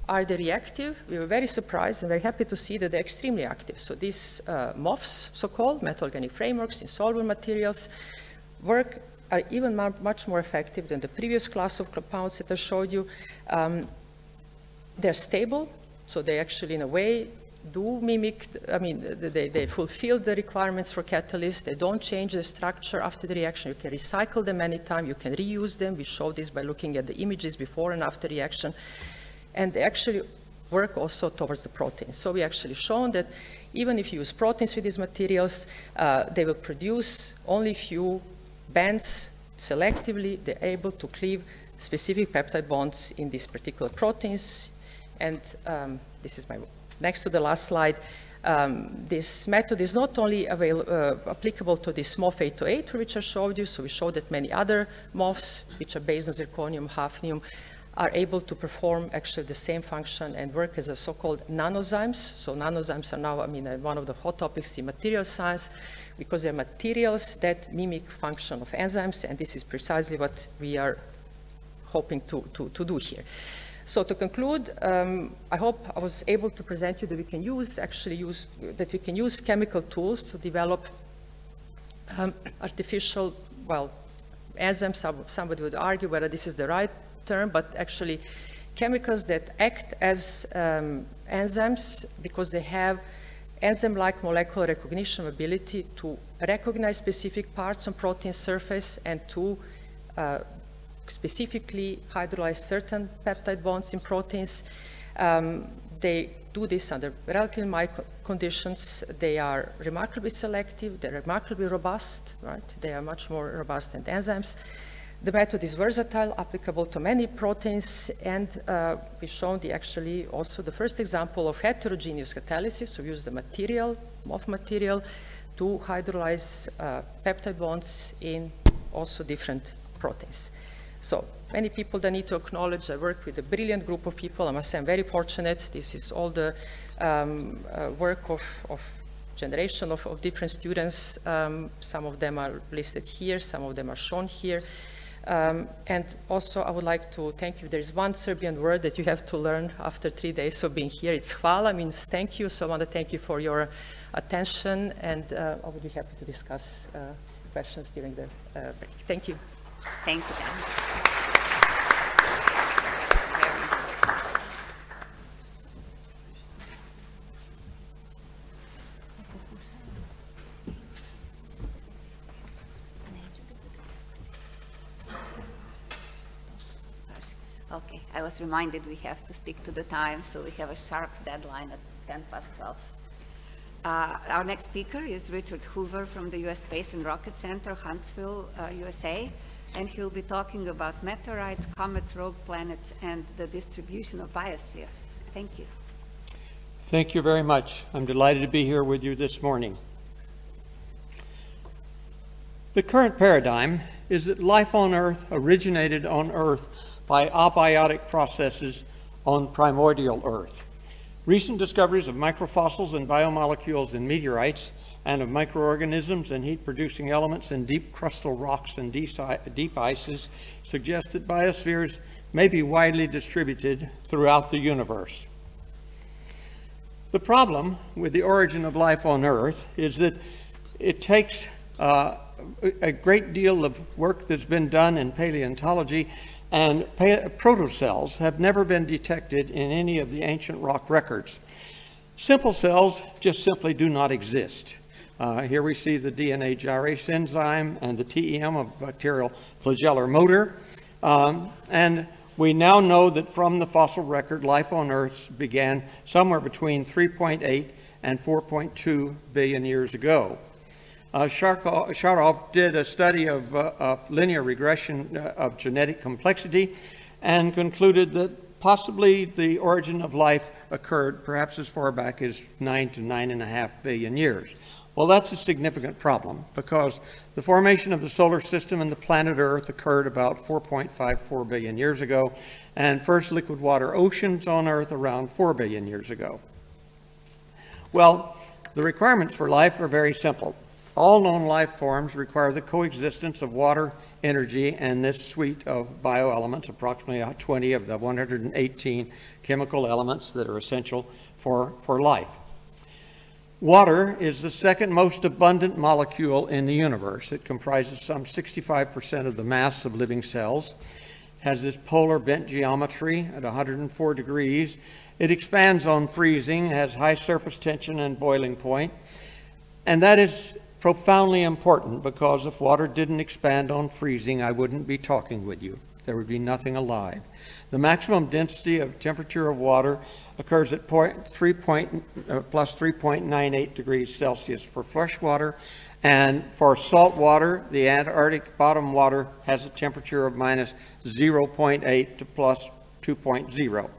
are they reactive? We were very surprised and very happy to see that they're extremely active. So these uh, MOFs, so-called, metal organic frameworks, insoluble materials, work are even much more effective than the previous class of compounds that I showed you. Um, they're stable, so they actually, in a way, do mimic, I mean, they, they fulfill the requirements for catalysts. They don't change the structure after the reaction. You can recycle them anytime. You can reuse them. We show this by looking at the images before and after reaction. And they actually work also towards the protein. So we actually shown that even if you use proteins with these materials, uh, they will produce only few bands selectively. They're able to cleave specific peptide bonds in these particular proteins. And um, this is my next to the last slide, um, this method is not only uh, applicable to this MOF 808, which I showed you, so we showed that many other MOFs, which are based on zirconium, hafnium, are able to perform actually the same function and work as a so-called nanozymes. So nanozymes are now, I mean, uh, one of the hot topics in material science because they're materials that mimic function of enzymes, and this is precisely what we are hoping to, to, to do here. So to conclude, um, I hope I was able to present you that we can use, actually use, that we can use chemical tools to develop um, artificial, well, enzymes, some- somebody would argue whether this is the right term, but actually chemicals that act as um, enzymes because they have enzyme-like molecular recognition ability to recognize specific parts on protein surface and to uh, specifically hydrolyze certain peptide bonds in proteins. Um, they do this under relatively mild conditions. They are remarkably selective, they're remarkably robust, right? They are much more robust than enzymes. The method is versatile, applicable to many proteins, and uh, we've shown the actually also the first example of heterogeneous catalysis. So we use the material, of material, to hydrolyze uh, peptide bonds in also different proteins. So many people that need to acknowledge I work with a brilliant group of people. I must say I'm very fortunate. This is all the um, uh, work of, of generation of, of different students. Um, some of them are listed here, some of them are shown here. Um, and also, I would like to thank you. There's one Serbian word that you have to learn after three days of being here. It's hvala, means thank you. So I want to thank you for your attention, and uh, I would be happy to discuss uh, questions during the uh, break. Thank you. Thank you, Okay, I was reminded we have to stick to the time, so we have a sharp deadline at 10 past 12. Uh, Our next speaker is Richard Hoover from the U.S. Space and Rocket Center, Huntsville, uh, USA, and he'll be talking about meteorites, comets, rogue planets, and the distribution of biosphere. Thank you. Thank you very much. I'm delighted to be here with you this morning. The current paradigm is that life on Earth originated on Earth by abiotic processes on primordial Earth. Recent discoveries of microfossils and biomolecules in meteorites and of microorganisms and heat-producing elements in deep crustal rocks and deep ices suggest that biospheres may be widely distributed throughout the universe. The problem with the origin of life on Earth is that it takes uh, a great deal of work that's been done in paleontology, and protocells have never been detected in any of the ancient rock records. Simple cells just simply do not exist. Uh, here we see the DNA gyrase enzyme and the TEM of bacterial flagellar motor. Um, and we now know that from the fossil record, life on Earth began somewhere between 3.8 and 4.2 billion years ago. Uh, Sharko- Sharov did a study of, uh, of linear regression uh, of genetic complexity and concluded that possibly the origin of life occurred perhaps as far back as nine to nine and a half billion years. Well, that's a significant problem because the formation of the solar system and the planet Earth occurred about 4.54 billion years ago, and first liquid water oceans on Earth around 4 billion years ago. Well, the requirements for life are very simple. All known life forms require the coexistence of water, energy, and this suite of bioelements, approximately 20 of the 118 chemical elements that are essential for, for life. Water is the second most abundant molecule in the universe. It comprises some 65% of the mass of living cells, has this polar bent geometry at 104 degrees. It expands on freezing, has high surface tension and boiling point. and that is profoundly important because if water didn't expand on freezing, I wouldn't be talking with you. There would be nothing alive. The maximum density of temperature of water occurs at point, 3 point, uh, plus 3.98 degrees Celsius for fresh water. And for salt water, the Antarctic bottom water has a temperature of minus 0.8 to plus 2.0.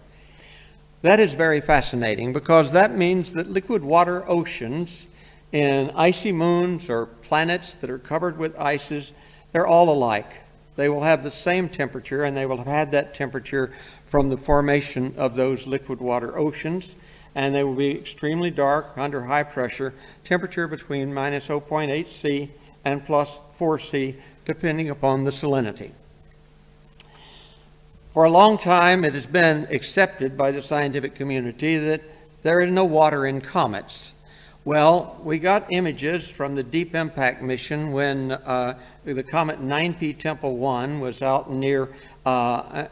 That is very fascinating because that means that liquid water oceans in icy moons or planets that are covered with ices, they're all alike. They will have the same temperature and they will have had that temperature from the formation of those liquid water oceans. And they will be extremely dark under high pressure, temperature between minus 0.8 C and plus 4 C, depending upon the salinity. For a long time, it has been accepted by the scientific community that there is no water in comets. Well, we got images from the Deep Impact mission when uh, the comet 9P Tempel 1 was out near, Uh,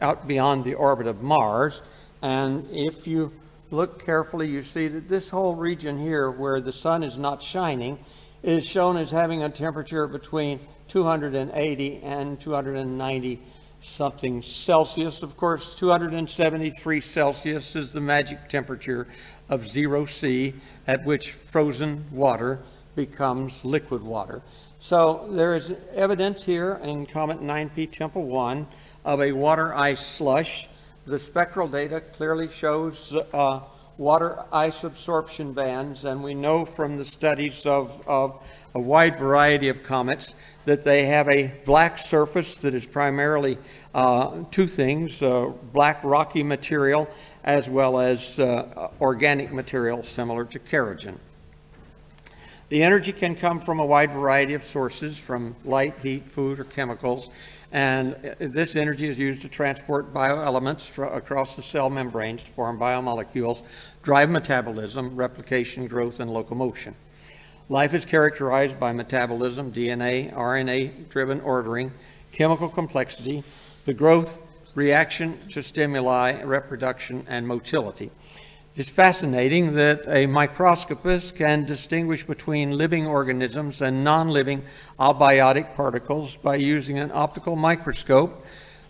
out beyond the orbit of Mars. And if you look carefully, you see that this whole region here where the sun is not shining is shown as having a temperature between 280 and 290 something Celsius. Of course, 273 Celsius is the magic temperature of zero C at which frozen water becomes liquid water. So there is evidence here in Comet 9P Tempel 1 of a water ice slush. The spectral data clearly shows uh, water ice absorption bands, and we know from the studies of, of a wide variety of comets that they have a black surface that is primarily uh, two things, uh, black rocky material as well as uh, organic material similar to kerogen. The energy can come from a wide variety of sources, from light, heat, food, or chemicals, and uh, this energy is used to transport bioelements across the cell membranes to form biomolecules, drive metabolism, replication, growth, and locomotion. Life is characterized by metabolism, DNA, RNA-driven ordering, chemical complexity, the growth, reaction to stimuli, reproduction, and motility. It's fascinating that a microscopist can distinguish between living organisms and non-living abiotic particles by using an optical microscope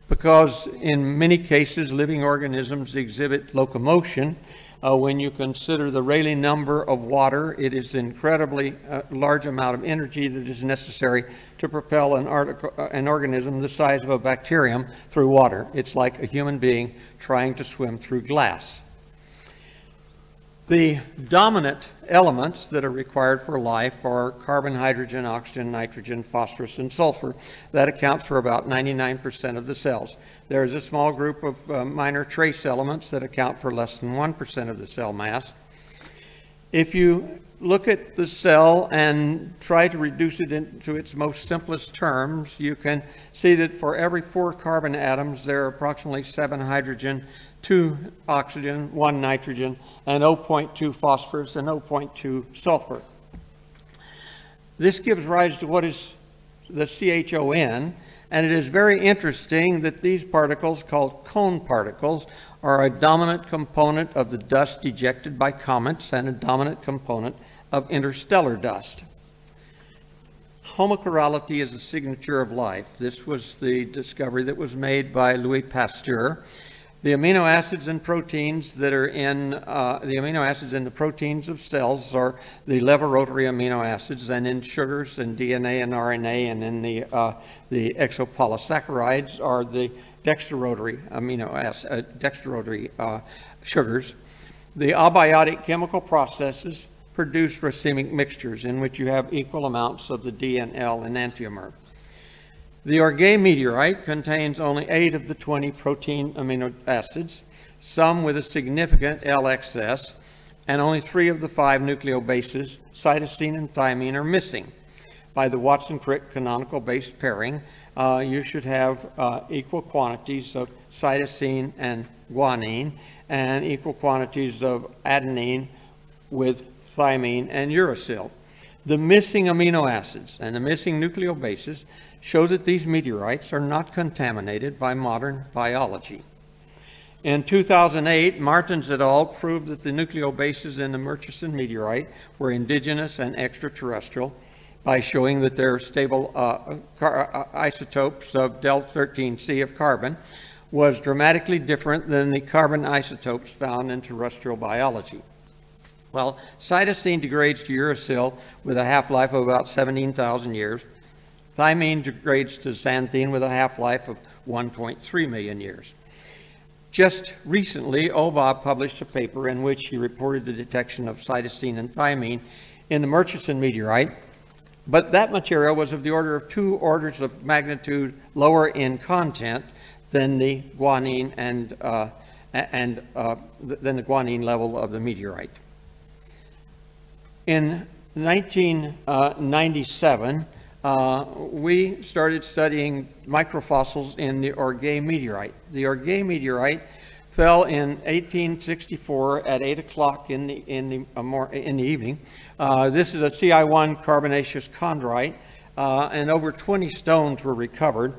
because in many cases living organisms exhibit locomotion. Uh, when you consider the Rayleigh number of water, it is an incredibly uh, large amount of energy that is necessary to propel an, uh, an organism the size of a bacterium through water. It's like a human being trying to swim through glass. The dominant elements that are required for life are carbon, hydrogen, oxygen, nitrogen, phosphorus, and sulfur. That accounts for about 99% of the cells. There is a small group of uh, minor trace elements that account for less than 1% of the cell mass. If you look at the cell and try to reduce it into its most simplest terms, you can see that for every four carbon atoms, there are approximately seven hydrogen 2 oxygen, 1 nitrogen, and 0.2 phosphorus and 0.2 sulfur. This gives rise to what is the CHON, and it is very interesting that these particles, called CHON particles, are a dominant component of the dust ejected by comets and a dominant component of interstellar dust. Homochirality is a signature of life. This was the discovery that was made by Louis Pasteur the amino acids and proteins that are in uh, the amino acids in the proteins of cells are the levorotary amino acids, and in sugars and DNA and RNA, and in the uh, the exopolysaccharides are the dextrorotary amino acids, uh, dextrorotary uh, sugars. The abiotic chemical processes produce racemic mixtures in which you have equal amounts of the D and L enantiomer. The Orgueil meteorite contains only 8 of the 20 protein amino acids, some with a significant L excess, and only 3 of the 5 nucleobases, cytosine and thymine, are missing. By the Watson-Crick canonical base pairing, uh, you should have uh, equal quantities of cytosine and guanine, and equal quantities of adenine with thymine and uracil. The missing amino acids and the missing nucleobases show that these meteorites are not contaminated by modern biology. In 2008, Martins et al. proved that the nucleobases in the Murchison meteorite were indigenous and extraterrestrial by showing that their stable uh, uh, isotopes of del-13C of carbon was dramatically different than the carbon isotopes found in terrestrial biology. Well, cytosine degrades to uracil with a half-life of about 17,000 years, Thymine degrades to xanthine with a half-life of 1.3 million years. Just recently, Oba published a paper in which he reported the detection of cytosine and thymine in the Murchison meteorite, but that material was of the order of two orders of magnitude lower in content than the guanine and, uh, and uh, than the guanine level of the meteorite. In 1997, uh, we started studying microfossils in the Orgueil meteorite. The Orgueil meteorite fell in 1864 at 8 o'clock in the, in the, uh, in the evening. Uh, this is a CI1 carbonaceous chondrite, uh, and over 20 stones were recovered.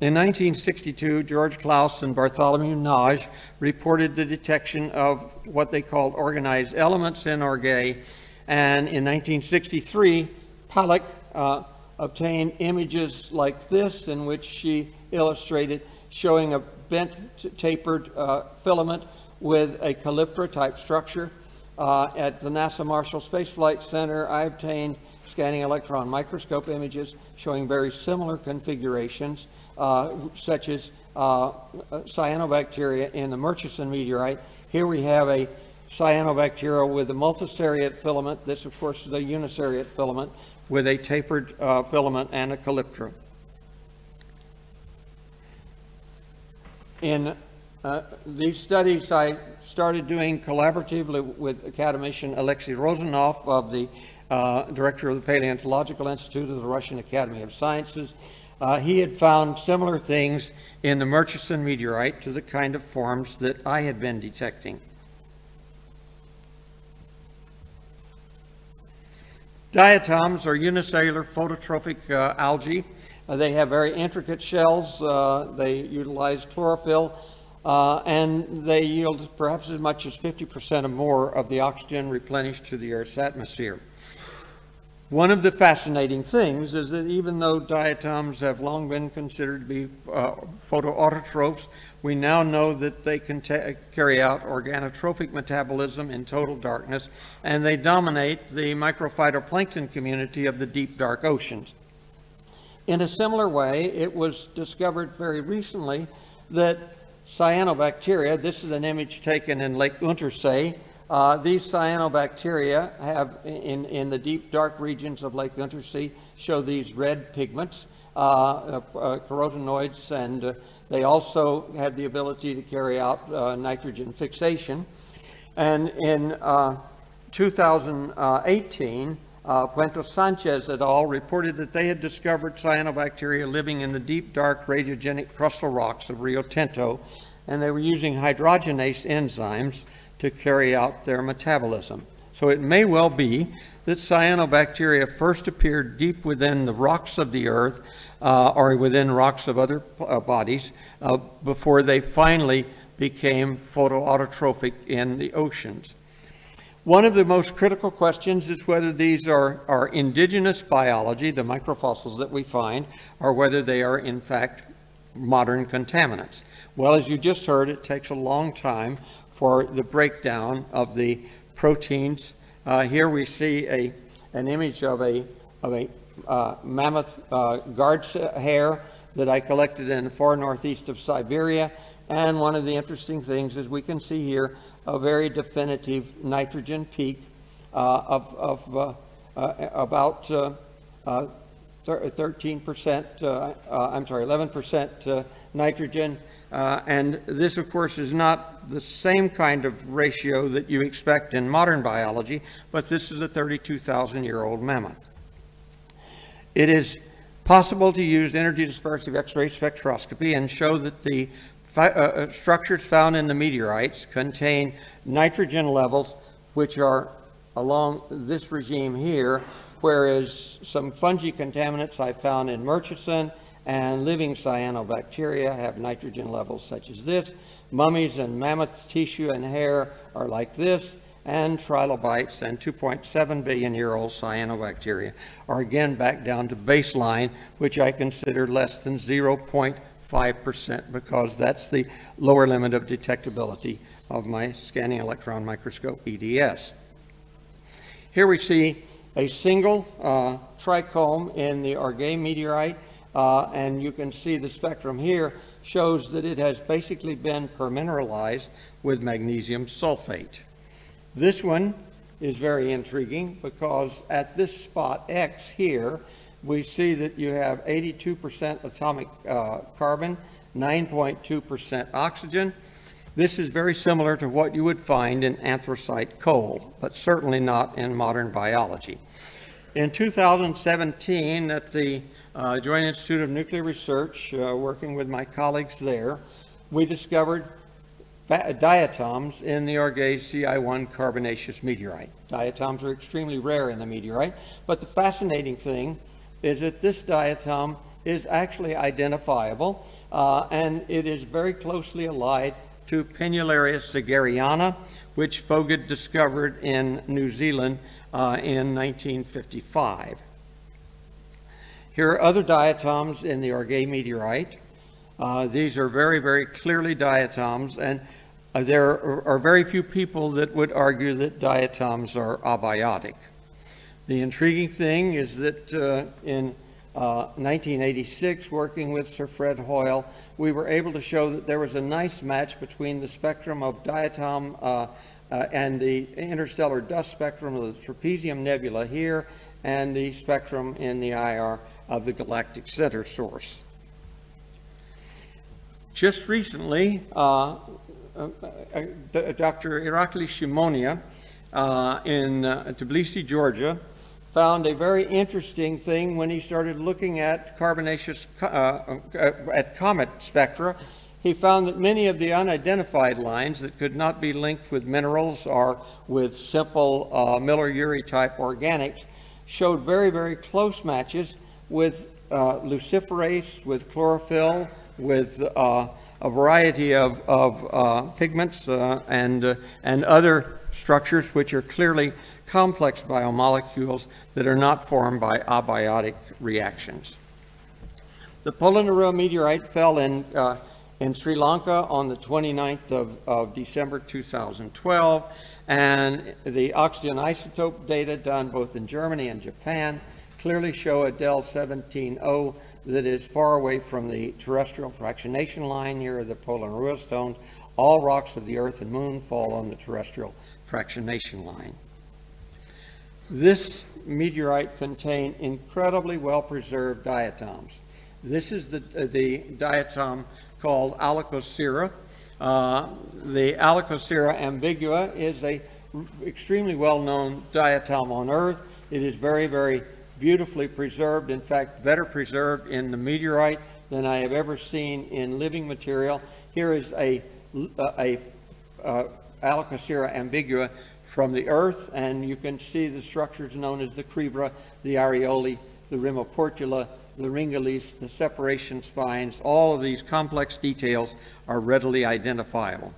In 1962, George Claus and Bartholomew Nagy reported the detection of what they called organized elements in Orgueil, and in 1963, Pollock obtained images like this in which she illustrated showing a bent tapered uh, filament with a calyptra type structure. Uh, at the NASA Marshall Space Flight Center, I obtained scanning electron microscope images showing very similar configurations, uh, such as uh, cyanobacteria in the Murchison meteorite. Here we have a cyanobacteria with a multiseriate filament. This, of course, is a uniseriate filament with a tapered uh, filament and a calyptra. In uh, these studies, I started doing collaboratively with academician Alexei Rozanov of the uh, director of the Paleontological Institute of the Russian Academy of Sciences. Uh, he had found similar things in the Murchison meteorite to the kind of forms that I had been detecting. Diatoms are unicellular phototrophic uh, algae. Uh, they have very intricate shells. Uh, they utilize chlorophyll, uh, and they yield perhaps as much as 50% or more of the oxygen replenished to the Earth's atmosphere. One of the fascinating things is that even though diatoms have long been considered to be uh, photoautotrophs, we now know that they can carry out organotrophic metabolism in total darkness, and they dominate the microphytoplankton community of the deep dark oceans. In a similar way, it was discovered very recently that cyanobacteria, this is an image taken in Lake Untersee, uh, these cyanobacteria have, in, in the deep dark regions of Lake Untersee, show these red pigments, uh, uh, uh carotenoids, and uh, they also have the ability to carry out uh, nitrogen fixation. And in 2018, uh, Puente Sanchez et al. reported that they had discovered cyanobacteria living in the deep, dark, radiogenic crustal rocks of Rio Tinto, and they were using hydrogenase enzymes to carry out their metabolism. So it may well be that cyanobacteria first appeared deep within the rocks of the earth uh, or within rocks of other uh, bodies uh, before they finally became photoautotrophic in the oceans. One of the most critical questions is whether these are, are indigenous biology, the microfossils that we find, or whether they are in fact modern contaminants. Well, as you just heard, it takes a long time for the breakdown of the proteins. Uh, here we see a, an image of a, of a uh, mammoth uh, guard's hair that I collected in the far northeast of Siberia. And one of the interesting things is we can see here a very definitive nitrogen peak uh, of, of uh, uh, about 13%, I'm sorry, 11% nitrogen uh, and this, of course, is not the same kind of ratio that you expect in modern biology, but this is a 32,000 year old mammoth. It is possible to use energy dispersive X-ray spectroscopy and show that the uh, uh, structures found in the meteorites contain nitrogen levels which are along this regime here, whereas some fungi contaminants I found in Murchison and living cyanobacteria have nitrogen levels such as this. Mummies and mammoth tissue and hair are like this, and trilobites and 2.7 billion year old cyanobacteria are again back down to baseline, which I consider less than 0.5% because that's the lower limit of detectability of my scanning electron microscope EDS. Here we see a single uh, trichome in the Orgueil meteorite uh, and you can see the spectrum here shows that it has basically been permineralized with magnesium sulfate. This one is very intriguing because at this spot X here, we see that you have 82% atomic uh, carbon, 9.2% oxygen. This is very similar to what you would find in anthracite coal, but certainly not in modern biology. In 2017, at the uh, Joint Institute of Nuclear Research, uh, working with my colleagues there, we discovered diatoms in the Orgueil CI1 carbonaceous meteorite. Diatoms are extremely rare in the meteorite, but the fascinating thing is that this diatom is actually identifiable, uh, and it is very closely allied to Pinnularia segariana, which Foged discovered in New Zealand uh, in 1955. Here are other diatoms in the Orgueil meteorite. Uh, these are very, very clearly diatoms, and uh, there are, are very few people that would argue that diatoms are abiotic. The intriguing thing is that uh, in uh, 1986, working with Sir Fred Hoyle, we were able to show that there was a nice match between the spectrum of diatom uh, uh, and the interstellar dust spectrum of the Trapezium Nebula here and the spectrum in the IR of the galactic center source. Just recently, uh, uh, uh, Dr. Irakli Simonia uh, in uh, Tbilisi, Georgia, found a very interesting thing when he started looking at carbonaceous, uh, uh, at comet spectra. He found that many of the unidentified lines that could not be linked with minerals or with simple uh, Miller-Urey type organics showed very, very close matches with uh, luciferase, with chlorophyll, with uh, a variety of, of uh, pigments uh, and, uh, and other structures which are clearly complex biomolecules that are not formed by abiotic reactions. The Polonnaruwa meteorite fell in, uh, in Sri Lanka on the 29th of, of December 2012, and the oxygen isotope data done both in Germany and Japan clearly show a DEL 17O that is far away from the terrestrial fractionation line. Here are the Polonnaruwa stones. All rocks of the Earth and Moon fall on the terrestrial fractionation line. This meteorite contained incredibly well-preserved diatoms. This is the, the diatom called Aulacoseira. Uh, the Aulacoseira ambigua is a extremely well-known diatom on Earth. It is very, very beautifully preserved, in fact, better preserved in the meteorite than I have ever seen in living material. Here is a, a, a Aulacoseira ambigua from the earth, and you can see the structures known as the cribra, the areoli, the rimoportula, the ringulis, the separation spines. All of these complex details are readily identifiable.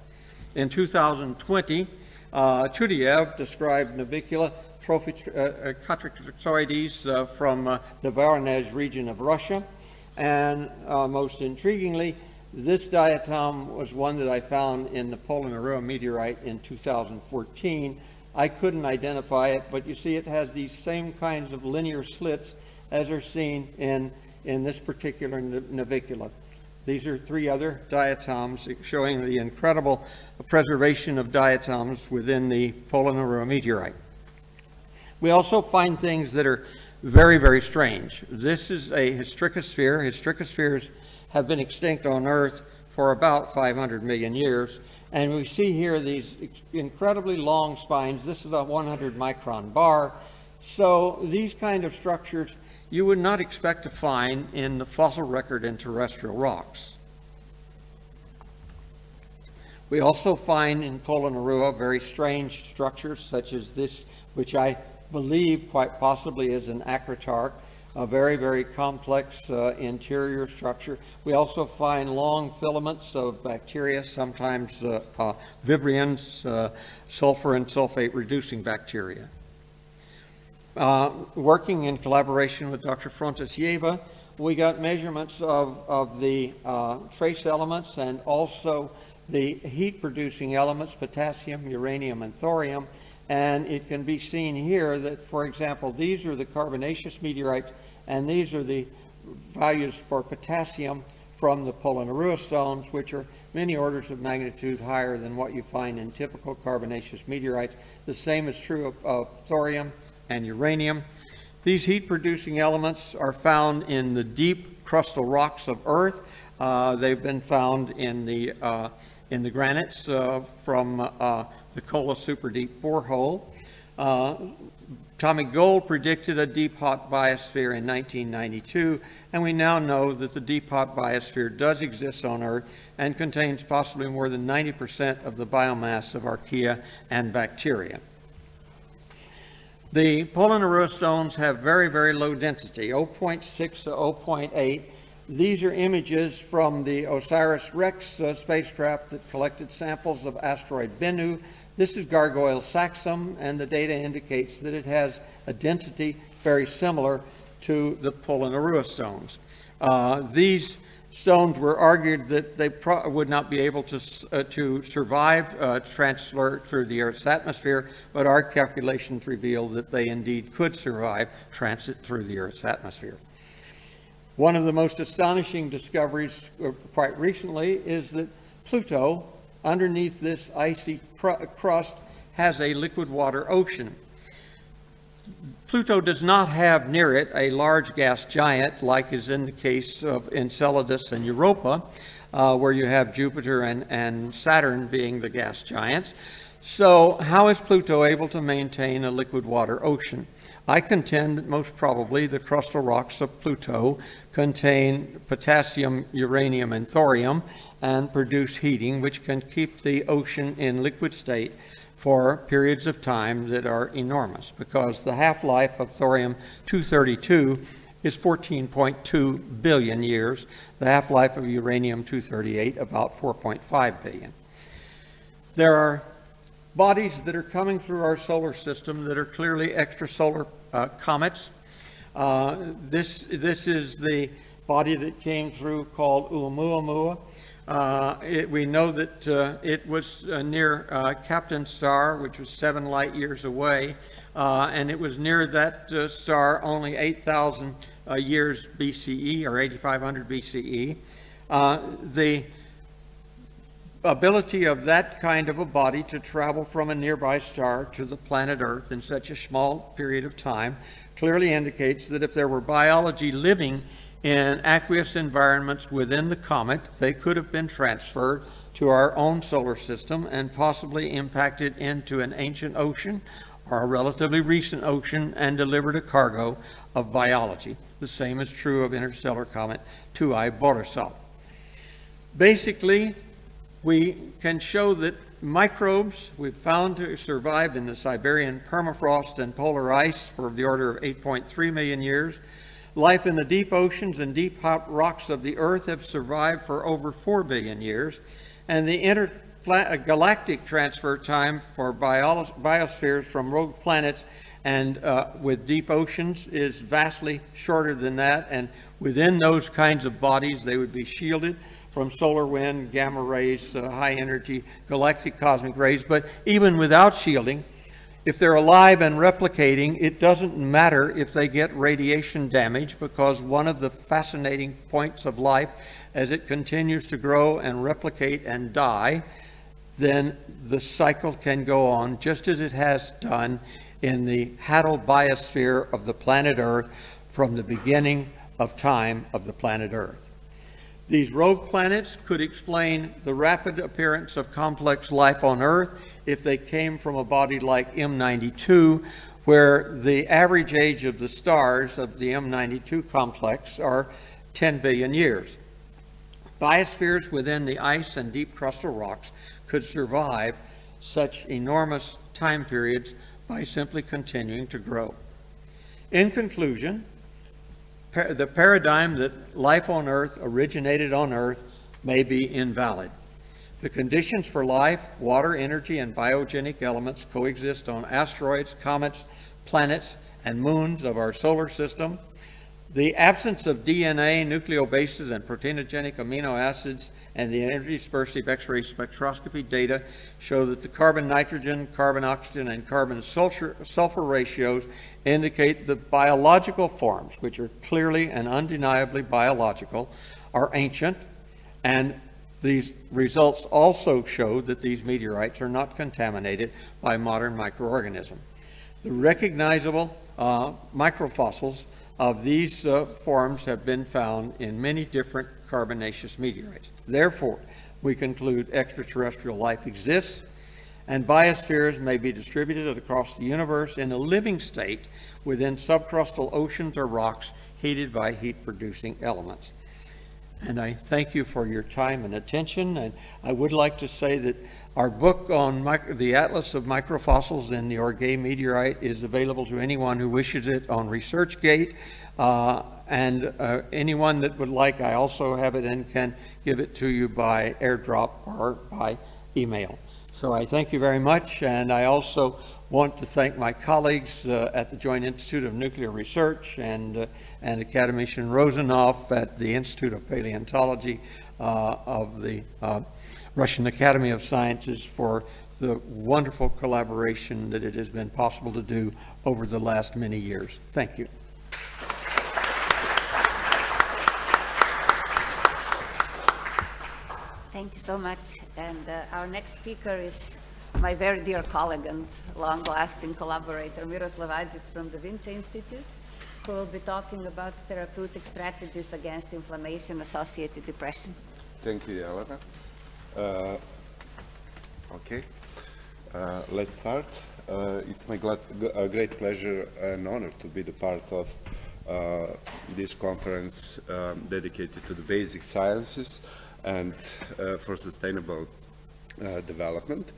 In 2020, uh, Chudaev described Navicula trophicotrichoides uh, uh, from uh, the Voronezh region of Russia. And uh, most intriguingly, this diatom was one that I found in the Polonnaruwa meteorite in 2014. I couldn't identify it, but you see it has these same kinds of linear slits as are seen in, in this particular navicula. These are three other diatoms showing the incredible preservation of diatoms within the Polonnaruwa meteorite. We also find things that are very, very strange. This is a hystricosphere. Hystricospheres have been extinct on Earth for about 500 million years. And we see here these incredibly long spines. This is a 100 micron bar. So these kind of structures you would not expect to find in the fossil record in terrestrial rocks. We also find in Polonnaruwa very strange structures such as this, which I believe quite possibly is an acritarch, a very, very complex uh, interior structure. We also find long filaments of bacteria, sometimes uh, uh, vibrions, uh, sulfur and sulfate reducing bacteria. Uh, working in collaboration with Dr. Frontasyeva, we got measurements of, of the uh, trace elements and also the heat producing elements, potassium, uranium, and thorium, and it can be seen here that, for example, these are the carbonaceous meteorites, and these are the values for potassium from the Polonnaruwa stones, which are many orders of magnitude higher than what you find in typical carbonaceous meteorites. The same is true of, of thorium and uranium. These heat-producing elements are found in the deep crustal rocks of Earth. Uh, they've been found in the, uh, in the granites uh, from uh, the Kola Super Deep borehole. Uh, Tommy Gold predicted a deep hot biosphere in 1992, and we now know that the deep hot biosphere does exist on Earth and contains possibly more than 90% of the biomass of archaea and bacteria. The Polonnaruwa stones have very, very low density, 0.6 to 0.8. These are images from the OSIRIS-REx uh, spacecraft that collected samples of asteroid Bennu. This is Gargoyle Saxum, and the data indicates that it has a density very similar to the Polonnaruwa stones. Uh, these stones were argued that they would not be able to, uh, to survive uh, transfer through the Earth's atmosphere, but our calculations reveal that they indeed could survive transit through the Earth's atmosphere. One of the most astonishing discoveries uh, quite recently is that Pluto, underneath this icy crust, has a liquid water ocean. Pluto does not have near it a large gas giant like is in the case of Enceladus and Europa, uh, where you have Jupiter and, and Saturn being the gas giants. So how is Pluto able to maintain a liquid water ocean? I contend that most probably the crustal rocks of Pluto contain potassium, uranium, and thorium and produce heating, which can keep the ocean in liquid state for periods of time that are enormous because the half-life of thorium-232 is 14.2 billion years, the half-life of uranium-238 about 4.5 billion. There are bodies that are coming through our solar system that are clearly extrasolar uh, comets. Uh, this, this is the body that came through called Oumuamua. Uh, it, we know that uh, it was uh, near uh, Kapteyn Star, which was seven light years away, uh, and it was near that uh, star only 8,000 years BCE or 8,500 BCE. the ability of that kind of a body to travel from a nearby star to the planet Earth in such a small period of time clearly indicates that if there were biology living in aqueous environments within the comet, they could have been transferred to our own solar system and possibly impacted into an ancient ocean or a relatively recent ocean and delivered a cargo of biology. The same is true of interstellar comet 2I Borisov. Basically, we can show that microbes we've found to survive in the Siberian permafrost and polar ice for the order of 8.3 million years Life in the deep oceans and deep rocks of the Earth have survived for over 4 billion years, and the intergalactic transfer time for biospheres from rogue planets and uh, with deep oceans is vastly shorter than that, and within those kinds of bodies, they would be shielded from solar wind, gamma rays, uh, high energy galactic cosmic rays, but even without shielding, if they're alive and replicating, it doesn't matter if they get radiation damage because one of the fascinating points of life as it continues to grow and replicate and die, then the cycle can go on just as it has done in the Hadal biosphere of the planet Earth from the beginning of time of the planet Earth. These rogue planets could explain the rapid appearance of complex life on Earth if they came from a body like M92, where the average age of the stars of the M92 complex are 10 billion years. Biospheres within the ice and deep crustal rocks could survive such enormous time periods by simply continuing to grow. In conclusion, the paradigm that life on Earth originated on Earth may be invalid. The conditions for life, water, energy, and biogenic elements coexist on asteroids, comets, planets, and moons of our solar system. The absence of DNA, nucleobases, and proteinogenic amino acids and the energy dispersive X-ray spectroscopy data show that the carbon-nitrogen, carbon-oxygen, and carbon-sulfur ratios indicate the biological forms, which are clearly and undeniably biological, are ancient and these results also show that these meteorites are not contaminated by modern microorganisms. The recognizable uh, microfossils of these uh, forms have been found in many different carbonaceous meteorites. Therefore, we conclude extraterrestrial life exists and biospheres may be distributed across the universe in a living state within subcrustal oceans or rocks heated by heat-producing elements. And I thank you for your time and attention. And I would like to say that our book on micro, the Atlas of Microfossils in the Orgueil Meteorite is available to anyone who wishes it on ResearchGate. Uh, and uh, anyone that would like, I also have it and can give it to you by airdrop or by email. So I thank you very much. And I also want to thank my colleagues uh, at the Joint Institute of Nuclear Research and, uh, and Academician Rozanov at the Institute of Paleontology uh, of the uh, Russian Academy of Sciences for the wonderful collaboration that it has been possible to do over the last many years. Thank you. Thank you so much. And uh, our next speaker is my very dear colleague and long-lasting collaborator, Miroslav Adžić from the Vinča Institute, who will be talking about therapeutic strategies against inflammation-associated depression. Thank you, Elena. Uh, okay, uh, let's start. Uh, it's my great pleasure and honor to be the part of uh, this conference um, dedicated to the basic sciences and uh, for sustainable uh, development.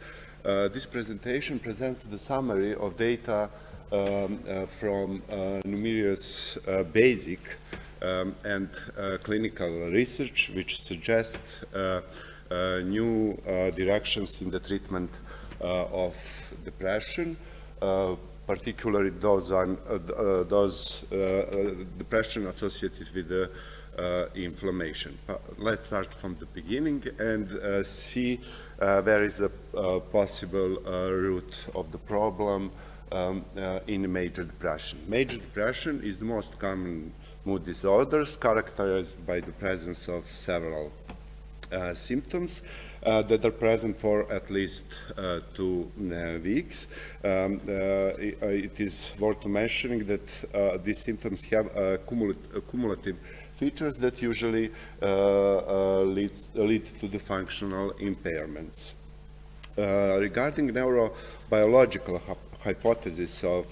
this presentation presents the summary of data um, from numerous basic um, and clinical research which suggests uh, new uh, directions in the treatment uh, of depression, particularly those, on, those depression associated with uh, inflammation. Uh, let's start from the beginning and uh, see where is a possible root of the problem um, in major depression. Major depression is the most common mood disorders characterized by the presence of several uh, symptoms uh, that are present for at least uh, two weeks. Um, it, it is worth mentioning that these symptoms have cumulative features that usually lead, lead to the functional impairments. Uh, regarding neurobiological hypothesis of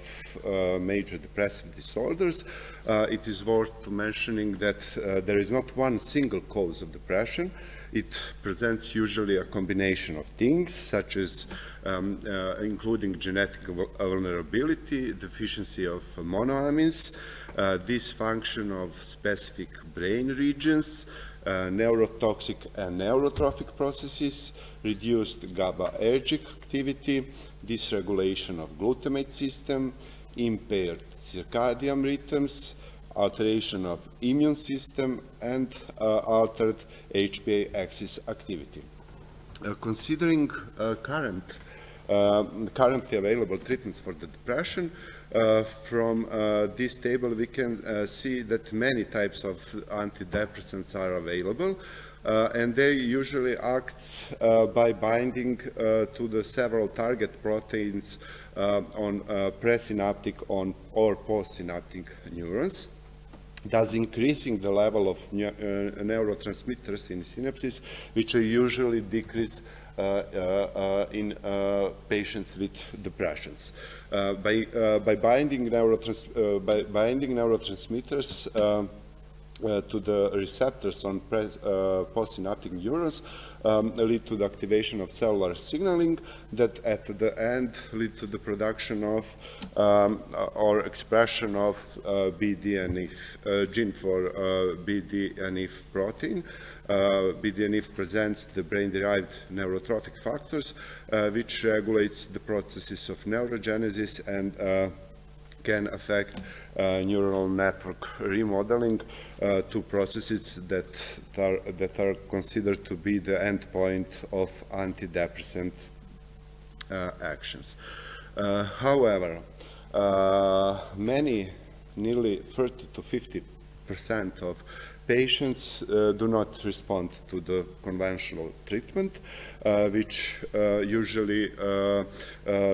uh, major depressive disorders, uh, it is worth mentioning that there is not one single cause of depression. It presents usually a combination of things, such as um, uh, including genetic vulnerability, deficiency of monoamines, uh, dysfunction of specific brain regions, uh, neurotoxic and neurotrophic processes, reduced GABAergic activity, dysregulation of glutamate system, impaired circadian rhythms, alteration of immune system, and uh, altered HPA axis activity. Uh, considering uh, current, uh, currently available treatments for the depression, uh, from uh, this table we can see that many types of antidepressants are available. Uh, and they usually act uh, by binding uh, to the several target proteins on presynaptic on, or postsynaptic neurons thus increasing the level of uh, neurotransmitters in synapses, which are usually decrease uh, uh, in patients with depressions. by, by, binding by, binding neurotransmitters, uh, to the receptors on uh, postsynaptic neurons um, lead to the activation of cellular signaling that at the end lead to the production of um, uh, or expression of uh, BDNF, uh, gene for uh, BDNF protein. BDNF presents the brain-derived neurotrophic factors which regulates the processes of neurogenesis and can affect uh, neural network remodeling uh, to processes that are, that are considered to be the endpoint of antidepressant uh, actions. However, many, nearly 30 to 50 percent of patients uh, do not respond to the conventional treatment, uh, which uh, usually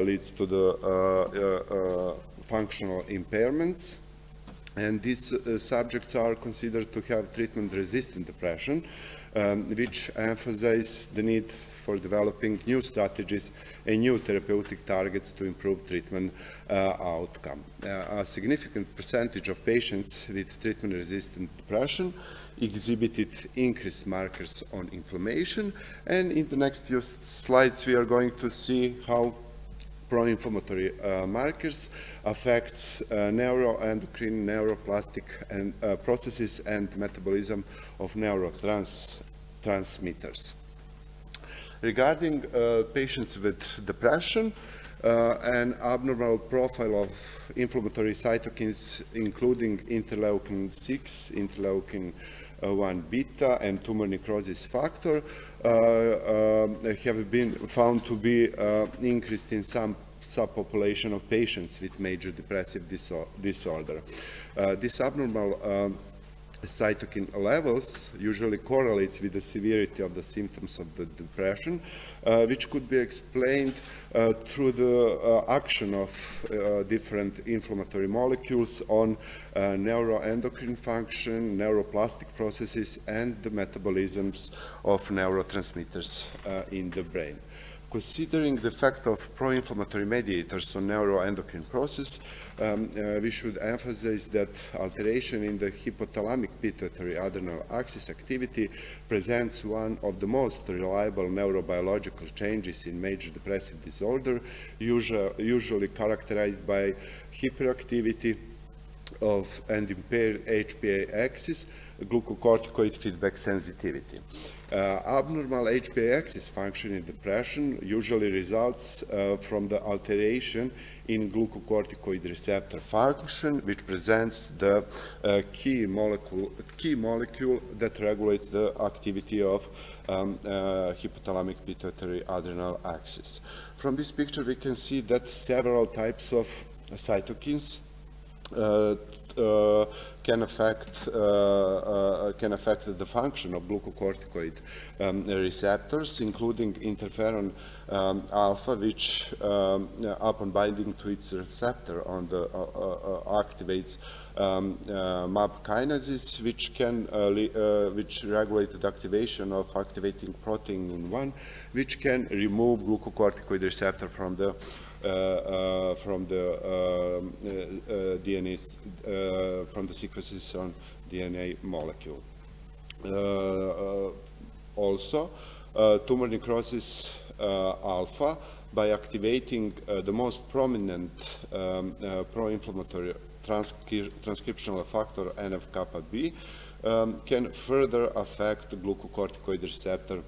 leads to the functional impairments and these uh, subjects are considered to have treatment-resistant depression, um, which emphasizes the need for developing new strategies and new therapeutic targets to improve treatment uh, outcome. Uh, a significant percentage of patients with treatment-resistant depression exhibited increased markers on inflammation, and in the next few slides we are going to see how pro-inflammatory uh, markers affects uh, neuroendocrine, neuroplastic and uh, processes and metabolism of neurotransmitters. Regarding uh, patients with depression, uh, an abnormal profile of inflammatory cytokines, including interleukin 6, interleukin 1 beta, and tumor necrosis factor, uh, uh, have been found to be uh, increased in some subpopulation of patients with major depressive disorder. this abnormal um, cytokine levels usually correlates with the severity of the symptoms of the depression, uh, which could be explained uh, through the uh, action of different inflammatory molecules on neuroendocrine function, neuroplastic processes, and the metabolisms of neurotransmitters in the brain. Considering the fact of pro-inflammatory mediators on neuroendocrine process, um, uh, we should emphasize that alteration in the hypothalamic pituitary adrenal axis activity presents one of the most reliable neurobiological changes in major depressive disorder, usually, usually characterized by hyperactivity of and impaired HPA axis, glucocorticoid feedback sensitivity. Uh, abnormal HPA axis function in depression usually results uh, from the alteration in glucocorticoid receptor function, which presents the uh, key, molecule, key molecule that regulates the activity of um, uh, hypothalamic pituitary adrenal axis. From this picture, we can see that several types of cytokines uh, uh, can affect uh, uh, can affect the function of glucocorticoid um, receptors, including interferon um, alpha, which um, upon binding to its receptor on the activates um, uh, MAP kinases, which can uh, uh, which regulate the activation of activating protein in one, which can remove glucocorticoid receptor from the uh, uh, from the uh, DNA, from the sequences on DNA molecule. also, tumor necrosis alpha by activating the most prominent um, pro-inflammatory transcri transcriptional factor NF-kappa B um, can further affect glucocorticoid receptor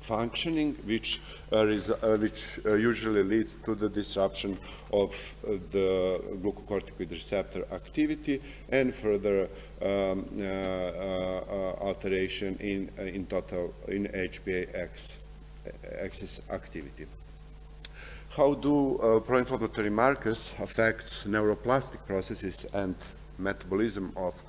functioning, which, uh, uh, which uh, usually leads to the disruption of uh, the glucocorticoid receptor activity and further um, uh, uh, alteration in, in total in HPA-X axis activity. How do pro-inflammatory markers affect neuroplastic processes and metabolism of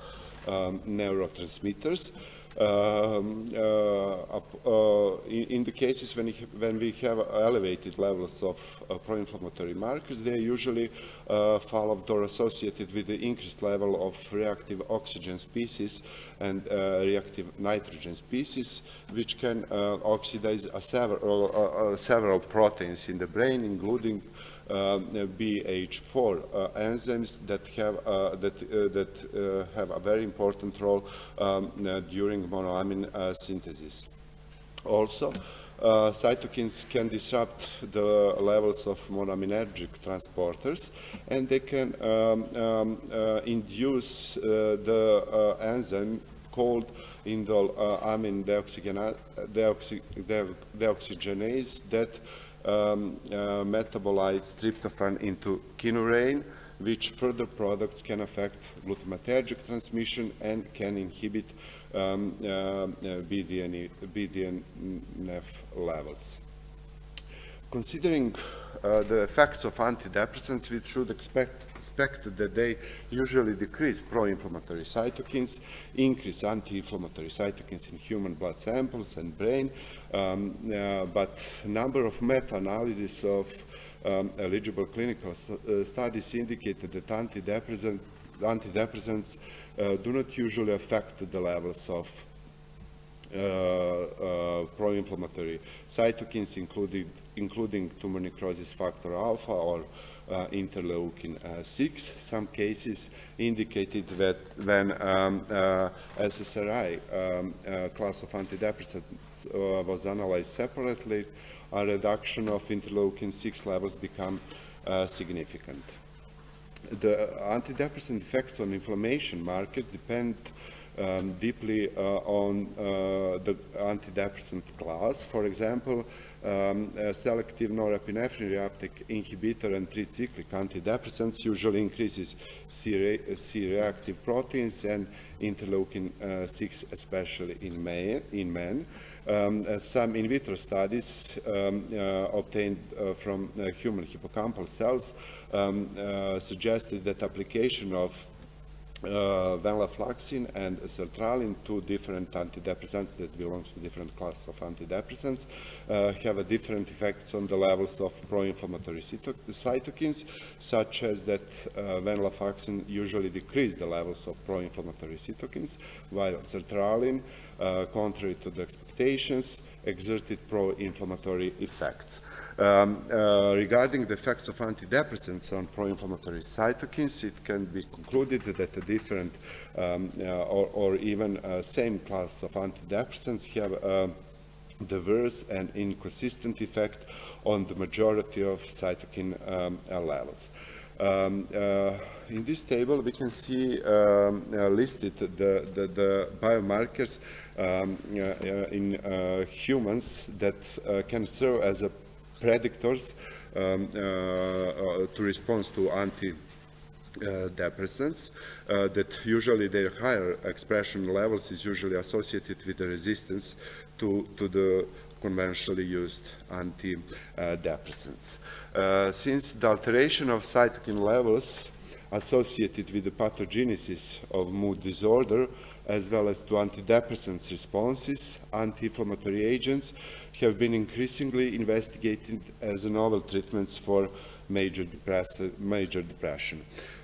um, neurotransmitters? Um, uh, uh, in, the cases when, when, we have elevated levels of uh, pro-inflammatory markers, they usually followed or associated with the increased level of reactive oxygen species and reactive nitrogen species, which can oxidize several, several proteins in the brain, including BH4 uh, enzymes that have uh, that uh, that have a very important role um, during monoamine synthesis. Also, uh, cytokines can disrupt the levels of monoaminergic transporters and they can um, um, uh, induce uh, the enzyme called indole amine deoxy deoxygenase that um, uh, tryptophan into kynurenine, which further products can affect glutamatergic transmission and can inhibit um, uh, BDN, BDNF levels. considering uh, the effects of antidepressants, we should expect, expect that they usually decrease pro-inflammatory cytokines, increase anti-inflammatory cytokines in human blood samples and brain, um, uh, but number of meta-analyses of um, eligible clinical uh, studies indicated that antidepressant, antidepressants uh, do not usually affect the levels of uh, uh, pro-inflammatory cytokines, including, including tumor necrosis factor alpha or uh, interleukin uh, 6. Some cases indicated that when um, uh, SSRI um, uh, class of antidepressants was analyzed separately, a reduction of interleukin 6 levels become significant. The antidepressant effects on inflammation markers depend um, deeply uh, on uh, the antidepressant class. For example, um, selective norepinephrine reuptake inhibitor and tricyclic antidepressants usually increases C-reactive proteins and interleukin-6, uh, especially in, men. In men. Um, uh, some in vitro studies um, uh, obtained uh, from human hippocampal cells um, suggested that application of uh, venlafaxine and sertraline, two different antidepressants that belong to different classes of antidepressants, uh, have a different effects on the levels of pro-inflammatory cytokines, such as that uh, venlafaxine usually decrease the levels of pro-inflammatory cytokines, while sertraline, contrary to the expectations, exerted pro-inflammatory effects. Um, uh, regarding the effects of antidepressants on pro-inflammatory cytokines, it can be concluded that a different um, uh, or, or, even uh, same class of antidepressants have a diverse and inconsistent effect on the majority of cytokine um, levels. Um, uh, in this table, we can see um, uh, listed the, the, the biomarkers um, uh, in humans that can serve as a predictors um, to respond to anti uh, depressants uh, that usually their higher expression levels is usually associated with the resistance to, to the conventionally used antidepressants. Uh, since the alteration of cytokine levels associated with the pathogenesis of mood disorder as well as to antidepressants responses, anti-inflammatory agents, have been increasingly investigated as novel treatments for major, major depression.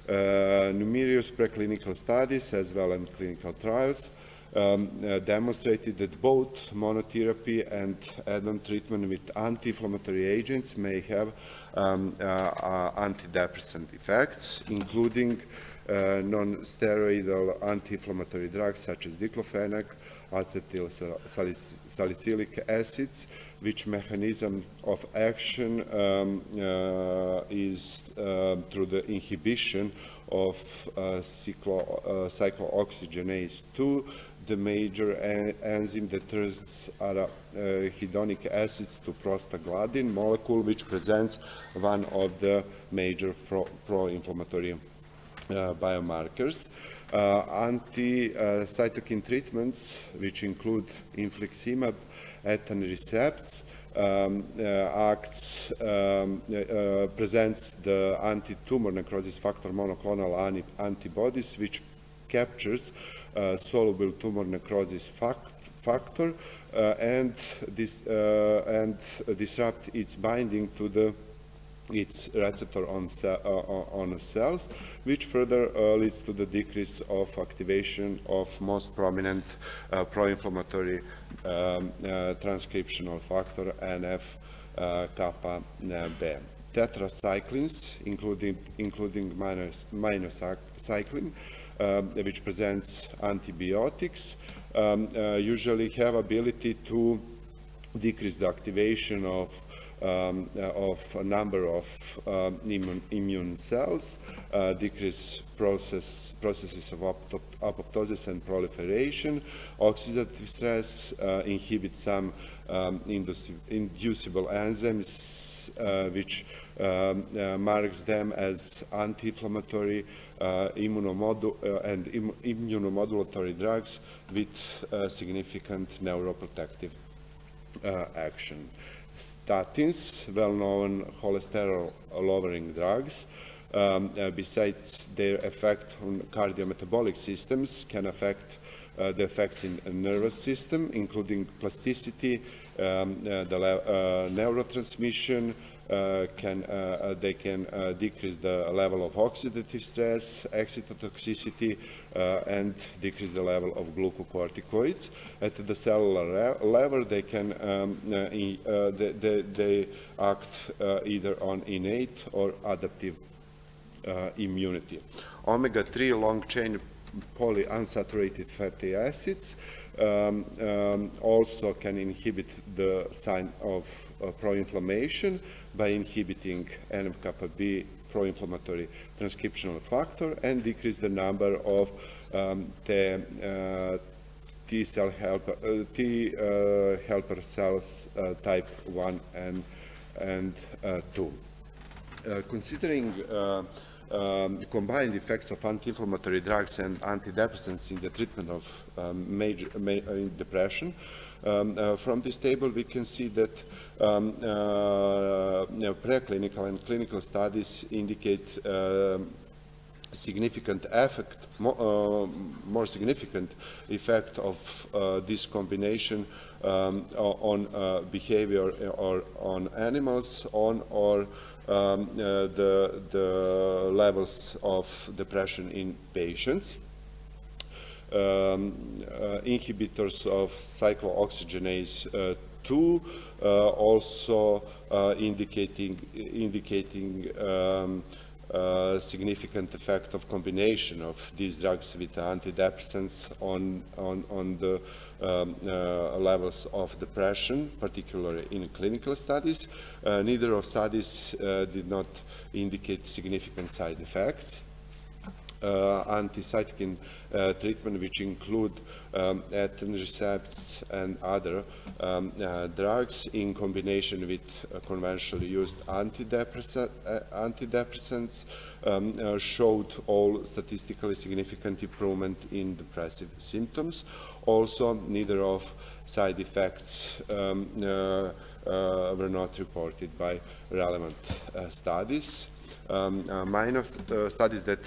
Uh, numerous preclinical studies as well as clinical trials um, uh, demonstrated that both monotherapy and add-on treatment with anti-inflammatory agents may have um, uh, uh antidepressant effects, including uh, non-steroidal anti-inflammatory drugs such as diclofenac, acetyl salicylic acids, which mechanism of action um, uh, is uh, through the inhibition of uh, cyclo, cyclooxygenase 2, the major enzyme that turns uh, arachidonic acids to prostaglandin molecule, which presents one of the major pro-inflammatory uh, biomarkers. Uh, anti-cytokine treatments, which include infliximab, etanercept, um, uh, acts, um, uh, presents the anti-tumor necrosis factor monoclonal antibodies, which captures uh, soluble tumor necrosis fact factor uh, and, this, uh, and disrupt its binding to the its receptor on, uh, on cells, which further uh, leads to the decrease of activation of most prominent uh, pro-inflammatory um, transcriptional factor NF-kappa B. Tetracyclines, including, including minocycline, uh, which presents antibiotics, um, uh, usually have ability to decrease the activation of um, uh, of a number of um, immune, immune, cells, uh, decrease process, processes of apoptosis and proliferation, oxidative stress, uh, inhibit some um, inducible enzymes, uh, which um, uh, marks them as anti-inflammatory uh, immunomodu and Im immunomodulatory drugs with significant neuroprotective action. statins, well-known cholesterol-lowering drugs, um, uh, besides their effect on cardiometabolic systems, can affect uh, the effects in the nervous system, including plasticity, um, uh, the uh, neurotransmission, uh, Uh, can, uh, uh, they can uh, decrease the level of oxidative stress, excitotoxicity, uh, and decrease the level of glucocorticoids. At the cellular level, they can um, they, they, they, act either on innate or adaptive immunity. Omega-3 long-chain polyunsaturated fatty acids um, um, also can inhibit the sign of uh, pro-inflammation by inhibiting NF-kappa B pro-inflammatory transcriptional factor and decrease the number of um, the uh, T cell helper, uh, T uh, helper cells uh, type 1 and, and uh, 2. considering um, combined effects of anti-inflammatory drugs and antidepressants in the treatment of um, major ma uh, depression. Um, uh, from this table, we can see that um, uh, you know, preclinical and clinical studies indicate um, significant effect, more, uh, more, significant effect of uh, this combination um, on uh, behavior or on animals, on or um, uh, the, the levels of depression in patients. Um, uh, inhibitors of cyclooxygenase uh, 2 uh, also indicating indicating um, significant effect of combination of these drugs with antidepressants on on on the um, uh, levels of depression, particularly in clinical studies. Uh, neither of studies uh, did not indicate significant side effects. Uh, anti-cytokine uh, treatment, which include um, etanercepts and other um, uh, drugs in combination with conventionally used antidepressants, um, showed all statistically significant improvement in depressive symptoms. Also, neither of side effects um, uh, uh, were not reported by relevant uh, studies. Um, minor studies that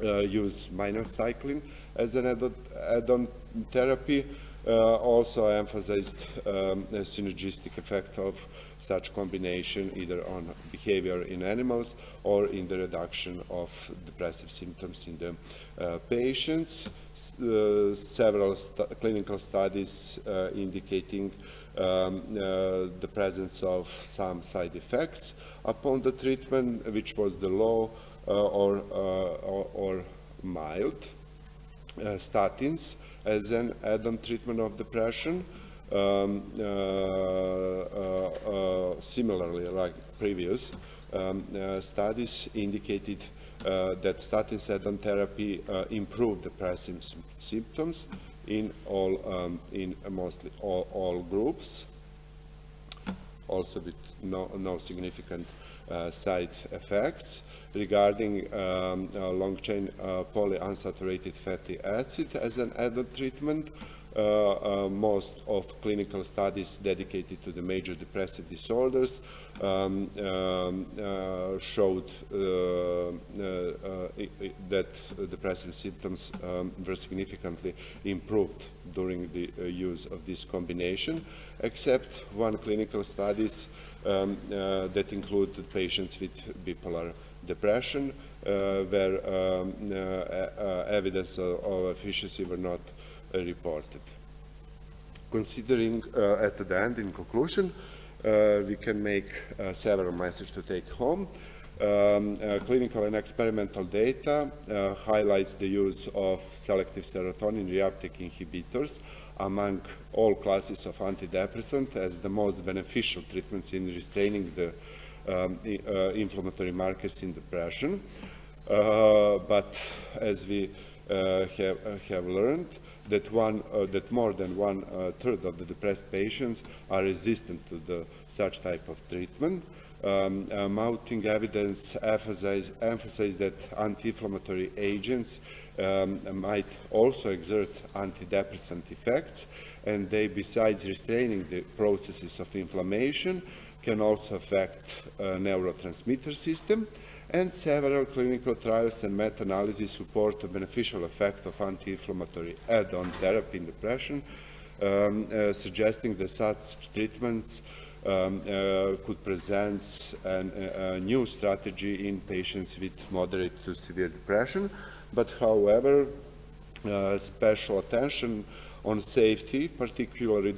use minocycline as an add-on therapy also I emphasized um, a synergistic effect of such combination either on behavior in animals or in the reduction of depressive symptoms in the uh, patients. Uh, several clinical studies uh, indicating um, uh, the presence of some side effects upon the treatment, which was the low uh, or, or, or, mild statins as an add-on treatment of depression. Um, uh, uh, uh, similarly, like previous um, studies indicated that statin add-on therapy improved depressive symptoms in all, um, in mostly all, all, groups, also with no, no significant uh, side effects regarding um, uh, long-chain uh, polyunsaturated fatty acid as an added treatment. Uh, uh, most of clinical studies dedicated to the major depressive disorders um, um, uh, showed uh, that depressive symptoms um, were significantly improved during the use of this combination, except one clinical studies um, that included patients with bipolar depression, uh, where um, uh, uh, evidence of, efficacy were not reported. Considering at the end, in conclusion, we can make several messages to take home. Um, uh, clinical and experimental data uh, highlights the use of selective serotonin reuptake inhibitors among all classes of antidepressant as the most beneficial treatments in restraining the um, uh, inflammatory markers in depression. Uh, but as we uh, have, have learned, that one uh, that more than one uh, third of the depressed patients are resistant to the such type of treatment um, uh, mounting evidence emphasize, emphasize that anti-inflammatory agents um, might also exert antidepressant effects, and they, besides restraining the processes of inflammation, can also affect uh, neurotransmitter system. And several clinical trials and meta-analyses support the beneficial effect of anti-inflammatory add-on therapy in depression, um, uh, suggesting that such treatments um, uh, could present an, a new strategy in patients with moderate to severe depression. But however, uh, special attention on safety, particularly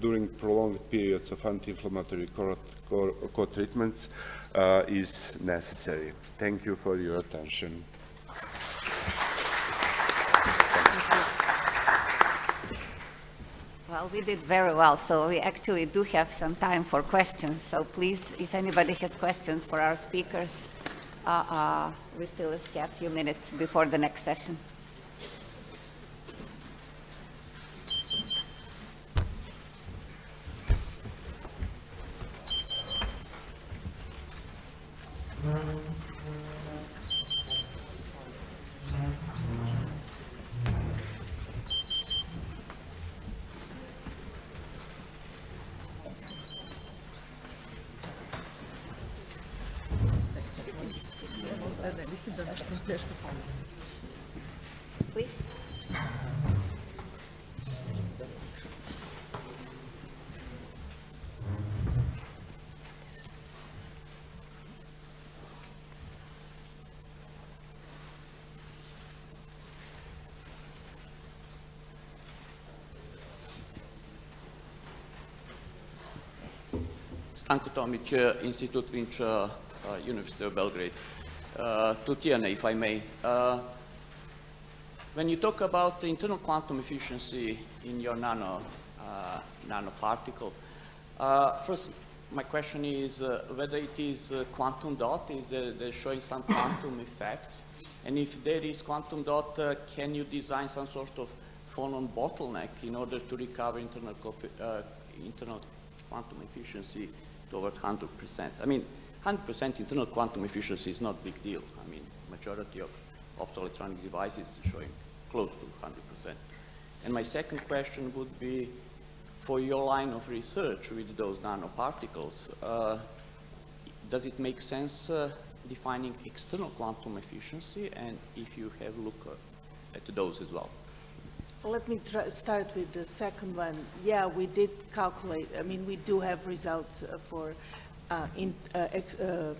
during prolonged periods of anti-inflammatory co-treatments, uh, is necessary. Thank you for your attention. Well, we did very well, so we actually do have some time for questions. So please, if anybody has questions for our speakers, uh, uh, we still have a few minutes before the next session. Да, да, для себя, да, что, для штуфа. Please. Stanko Tomić, Institut Vinča, uh, University of Belgrade uh, to Tijana, if I may. Uh, when you talk about the internal quantum efficiency in your nano, uh, nanoparticle, uh, first, my question is uh, whether it is quantum dot, is there, showing some quantum effects? And if there is quantum dot, uh, can you design some sort of phonon bottleneck in order to recover internal, internal quantum efficiency to over 100%? I mean, 100% internal quantum efficiency is not a big deal. I mean, majority of optoelectronic devices showing close to 100%. And my second question would be, for your line of research with those nanoparticles, uh, does it make sense uh, defining external quantum efficiency and if you have looked uh, at those as well? Let me start with the second one. Yeah, we did calculate. I mean, we do have results uh, for uh, in, uh, ex, uh,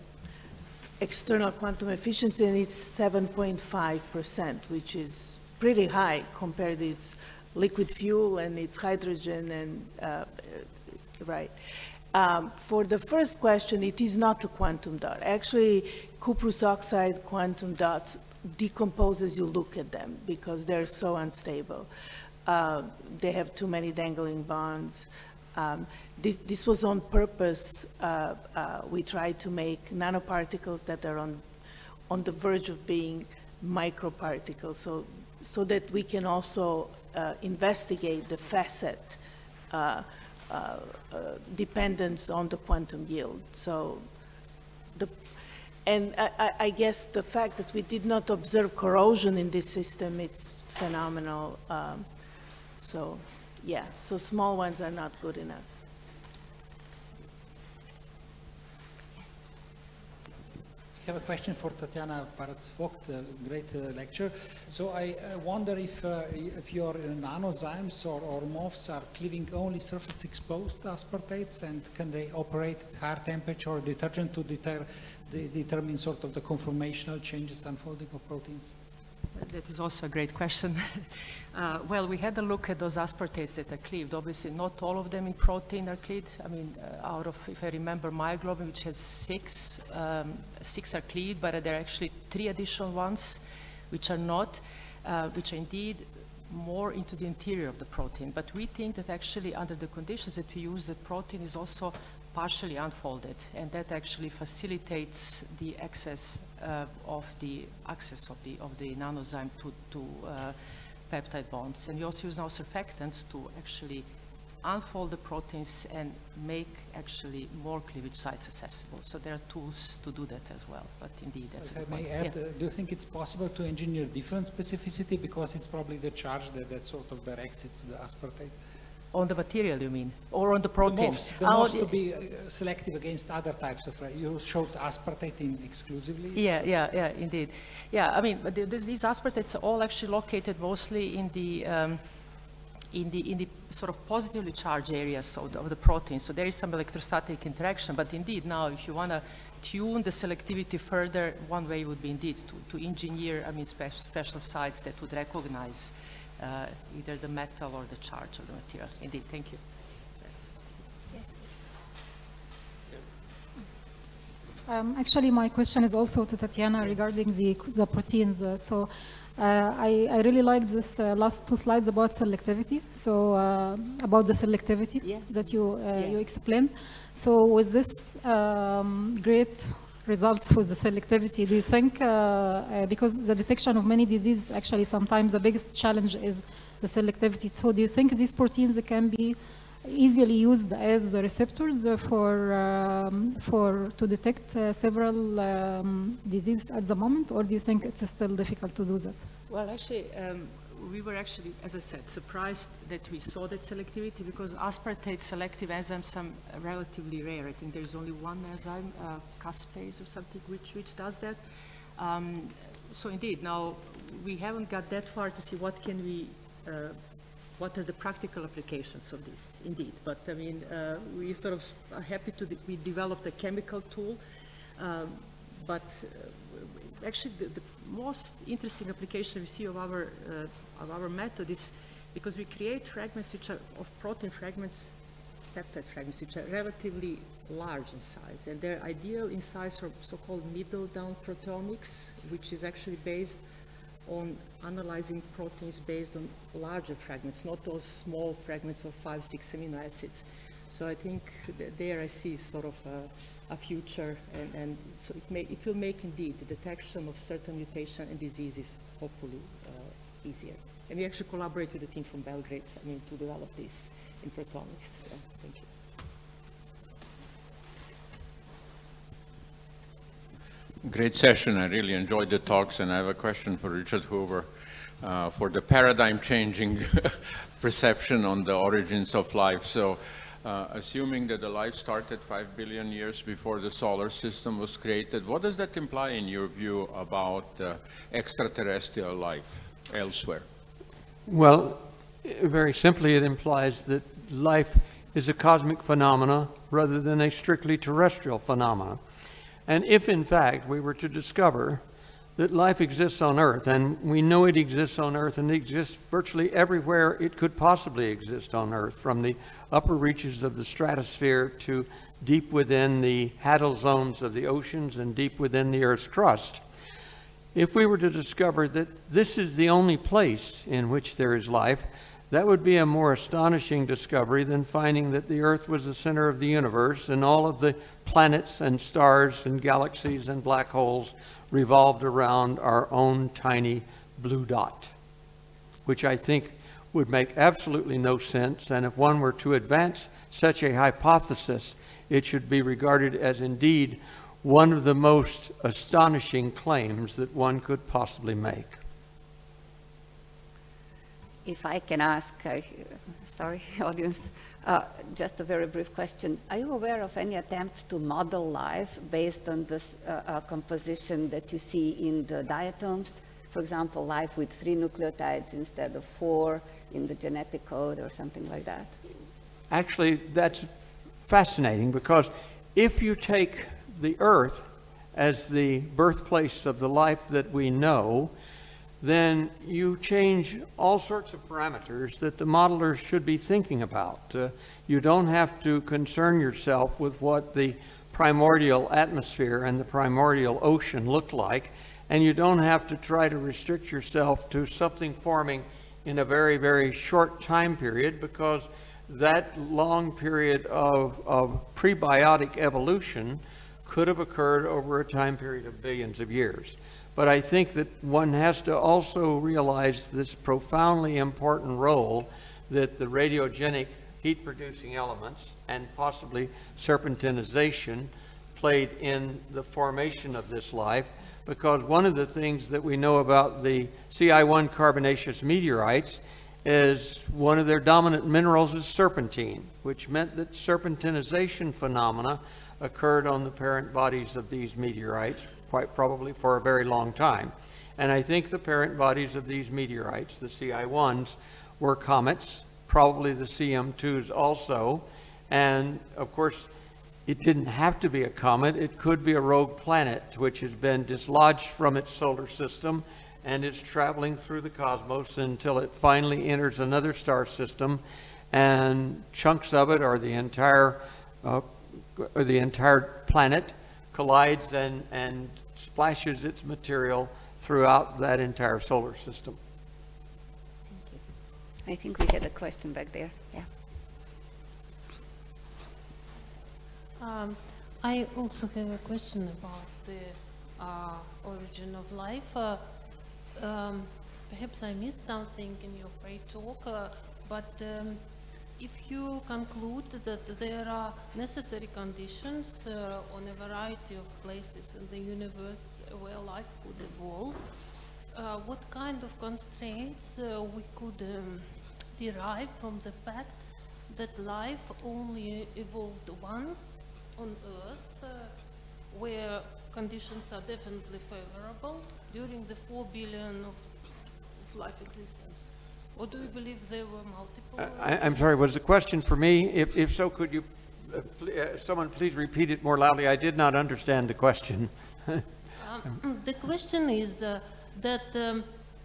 external quantum efficiency, and it's 7.5%, which is pretty high compared to its liquid fuel and its hydrogen and, uh, right. Um, for the first question, it is not a quantum dot. Actually, cuprous oxide quantum dots decompose as you look at them because they're so unstable. Uh, they have too many dangling bonds. Um, this, this, was on purpose. Uh, uh, we tried to make nanoparticles that are on, on the verge of being microparticles, so, so that we can also uh, investigate the facet uh, uh, dependence on the quantum yield. So, and I, I, guess the fact that we did not observe corrosion in this system, it's phenomenal. Um, so. Yeah, so small ones are not good enough. I have a question for Tatjana Parac-Vogt, a great uh, lecture. So I uh, wonder if, uh, if your nanozymes or, or MOFs are cleaving only surface exposed aspartates and can they operate at higher temperature or detergent to deter, de determine sort of the conformational changes unfolding of proteins? That is also a great question. uh, well, we had a look at those aspartates that are cleaved. Obviously, not all of them in protein are cleaved. I mean, uh, out of, if I remember, myoglobin, which has six, um, six are cleaved, but there are actually three additional ones which are not, uh, which are indeed more into the interior of the protein. But we think that actually under the conditions that we use, the protein is also partially unfolded, and that actually facilitates the access uh, of the access of the of the nanozyme to to uh, peptide bonds. And we also use now surfactants to actually unfold the proteins and make actually more cleavage sites accessible. So there are tools to do that as well, but indeed that's If a may point. add, Yeah. uh, do you think it's possible to engineer different specificity because it's probably the charge that, that sort of directs it to the aspartate? On the material, you mean? Or on the The proteins? MOFs, the Oh, MOFs to be uh, selective against other types of, uh, you showed aspartate in exclusively? Yeah, yeah, yeah, indeed. Yeah, I mean, this, these aspartates are all actually located mostly in the, um, in the, in the sort of positively charged areas of the, of the protein. So there is some electrostatic interaction, but indeed now if you want to tune the selectivity further, one way would be indeed to, to engineer, I mean, spe special sites that would recognize uh, either the metal or the charge of the material. Indeed, thank you. Yes. Um, actually, my question is also to Tatjana regarding the, the proteins. Uh, so uh, I, I really like this uh, last two slides about selectivity. So uh, about the selectivity Yeah. that you, uh, Yeah. you explained. So with this um, great results with the selectivity, do you think, uh, uh, because the detection of many diseases, actually sometimes the biggest challenge is the selectivity. So do you think these proteins can be easily used as receptors for, um, for to detect uh, several um, diseases at the moment, or do you think it's still difficult to do that? Well, actually, um, we were actually, as I said, surprised that we saw that selectivity because aspartate selective enzymes are relatively rare. I think there's only one enzyme, uh, caspase or something, which, which does that. Um, so indeed, now we haven't got that far to see what can we, uh, what are the practical applications of this, indeed. But I mean, uh, we sort of are happy to, de we developed a chemical tool, um, but uh, actually the, the most interesting application we see of our, uh, of our method is because we create fragments which are of protein fragments, peptide fragments, which are relatively large in size. And they're ideal in size for so-called middle down proteomics, which is actually based on analyzing proteins based on larger fragments, not those small fragments of five, six amino acids. So I think there I see sort of a, a future, and, and so it, may, it will make indeed the detection of certain mutation and diseases hopefully uh, easier. And we actually collaborate with the team from Belgrade, I mean, to develop this in proteomics. Yeah, thank you. Great session. I really enjoyed the talks, and I have a question for Richard Hoover uh, for the paradigm-changing perception on the origins of life. So, uh, assuming that the life started five billion years before the solar system was created, what does that imply in your view about uh, extraterrestrial life elsewhere? Well, very simply, it implies that life is a cosmic phenomena rather than a strictly terrestrial phenomena. And if, in fact, we were to discover that life exists on Earth, and we know it exists on Earth and it exists virtually everywhere it could possibly exist on Earth, from the upper reaches of the stratosphere to deep within the Hadal zones of the oceans and deep within the Earth's crust, if we were to discover that this is the only place in which there is life, that would be a more astonishing discovery than finding that the Earth was the center of the universe and all of the planets and stars and galaxies and black holes revolved around our own tiny blue dot, which I think would make absolutely no sense. And if one were to advance such a hypothesis, it should be regarded as indeed one of the most astonishing claims that one could possibly make. If I can ask, sorry, audience, uh, just a very brief question. Are you aware of any attempt to model life based on this uh, uh, composition that you see in the diatoms? For example, life with three nucleotides instead of four in the genetic code or something like that? Actually, that's fascinating because if you take the Earth as the birthplace of the life that we know, then you change all sorts of parameters that the modelers should be thinking about. Uh, you don't have to concern yourself with what the primordial atmosphere and the primordial ocean looked like, and you don't have to try to restrict yourself to something forming in a very, very short time period because that long period of, of prebiotic evolution could have occurred over a time period of billions of years. But I think that one has to also realize this profoundly important role that the radiogenic heat-producing elements, and possibly serpentinization played in the formation of this life because one of the things that we know about the CI1 carbonaceous meteorites is one of their dominant minerals is serpentine, which meant that serpentinization phenomena occurred on the parent bodies of these meteorites, quite probably for a very long time. And I think the parent bodies of these meteorites, the CI1s, were comets, probably the CM2s also. And of course, it didn't have to be a comet. It could be a rogue planet which has been dislodged from its solar system and is traveling through the cosmos until it finally enters another star system and chunks of it or the entire uh, or the entire planet collides and, and splashes its material throughout that entire solar system. I think we had a question back there. Yeah. Um, I also have a question about the uh, origin of life. Uh, um, perhaps I missed something in your pre-talk, uh, but um, if you conclude that there are necessary conditions uh, on a variety of places in the universe where life could evolve, uh, what kind of constraints uh, we could um, derive from the fact that life only evolved once on Earth uh, where conditions are definitely favorable during the 4 billion of, of life existence? Or do you believe there were multiple? I, I'm sorry, was the question for me? If, if so, could you, uh, pl- uh, someone please repeat it more loudly? I did not understand the question. Um, the question is uh, that um,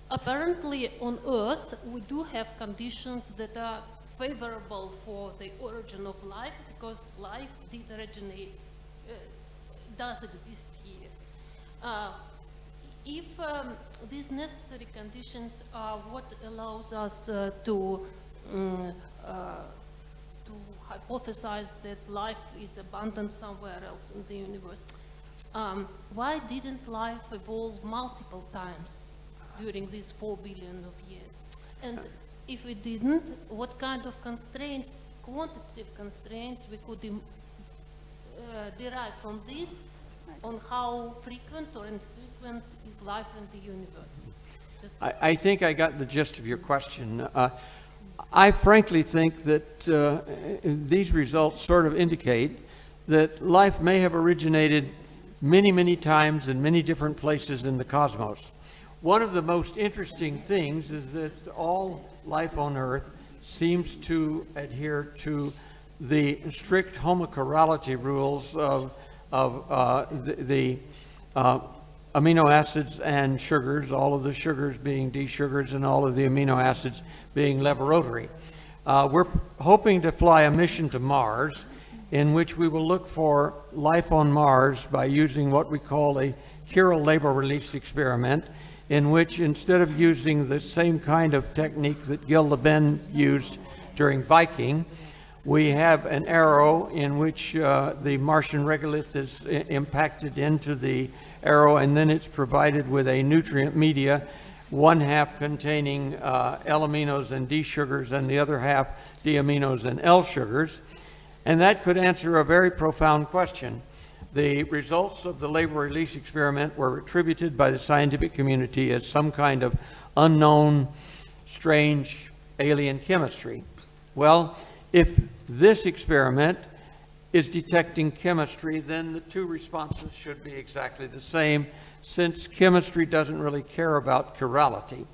apparently on Earth we do have conditions that are favorable for the origin of life because life did originate, uh, does exist here. If um, these necessary conditions are what allows us uh, to um, uh, to hypothesize that life is abundant somewhere else in the universe, um, why didn't life evolve multiple times during these four billion of years? And if it didn't, what kind of constraints, quantitative constraints, we could uh, derive from this on how frequent or infrequent is life in the universe? I, I think I got the gist of your question. Uh, I frankly think that uh, these results sort of indicate that life may have originated many, many times in many different places in the cosmos. One of the most interesting things is that all life on Earth seems to adhere to the strict homochirality rules of, of uh, the, the uh, amino acids and sugars, all of the sugars being D sugars and all of the amino acids being levorotary. Uh, we're hoping to fly a mission to Mars in which we will look for life on Mars by using what we call a chiral labeled release experiment in which instead of using the same kind of technique that Gil Levin used during Viking, we have an arrow in which uh, the Martian regolith is impacted into the arrow, and then it's provided with a nutrient media, one half containing uh, L-aminos and D sugars, and the other half D-aminos and L sugars. And that could answer a very profound question. The results of the labeled release experiment were attributed by the scientific community as some kind of unknown, strange alien chemistry. Well, if this experiment is detecting chemistry, then the two responses should be exactly the same, since chemistry doesn't really care about chirality.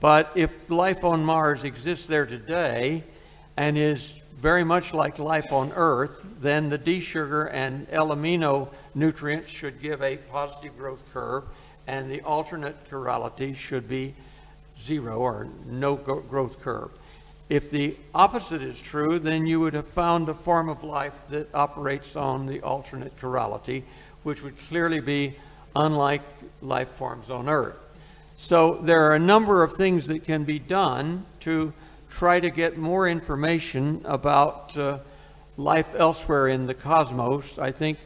But if life on Mars exists there today and is very much like life on Earth, then the D sugar and L amino nutrients should give a positive growth curve, and the alternate chirality should be zero or no growth curve. If the opposite is true, then you would have found a form of life that operates on the alternate chirality, which would clearly be unlike life forms on Earth. So there are a number of things that can be done to try to get more information about uh, life elsewhere in the cosmos. I think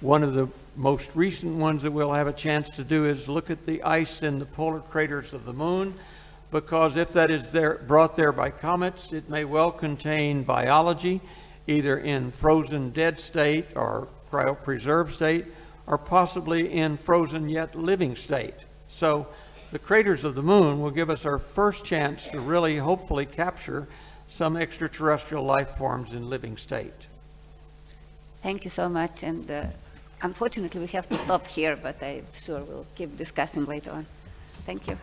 one of the most recent ones that we'll have a chance to do is look at the ice in the polar craters of the moon, because if that is there, brought there by comets, it may well contain biology, either in frozen dead state or cryopreserved state, or possibly in frozen yet living state. So the craters of the moon will give us our first chance to really hopefully capture some extraterrestrial life forms in living state. Thank you so much, and uh, unfortunately, we have to stop here, but I'm sure we'll keep discussing later on. Thank you.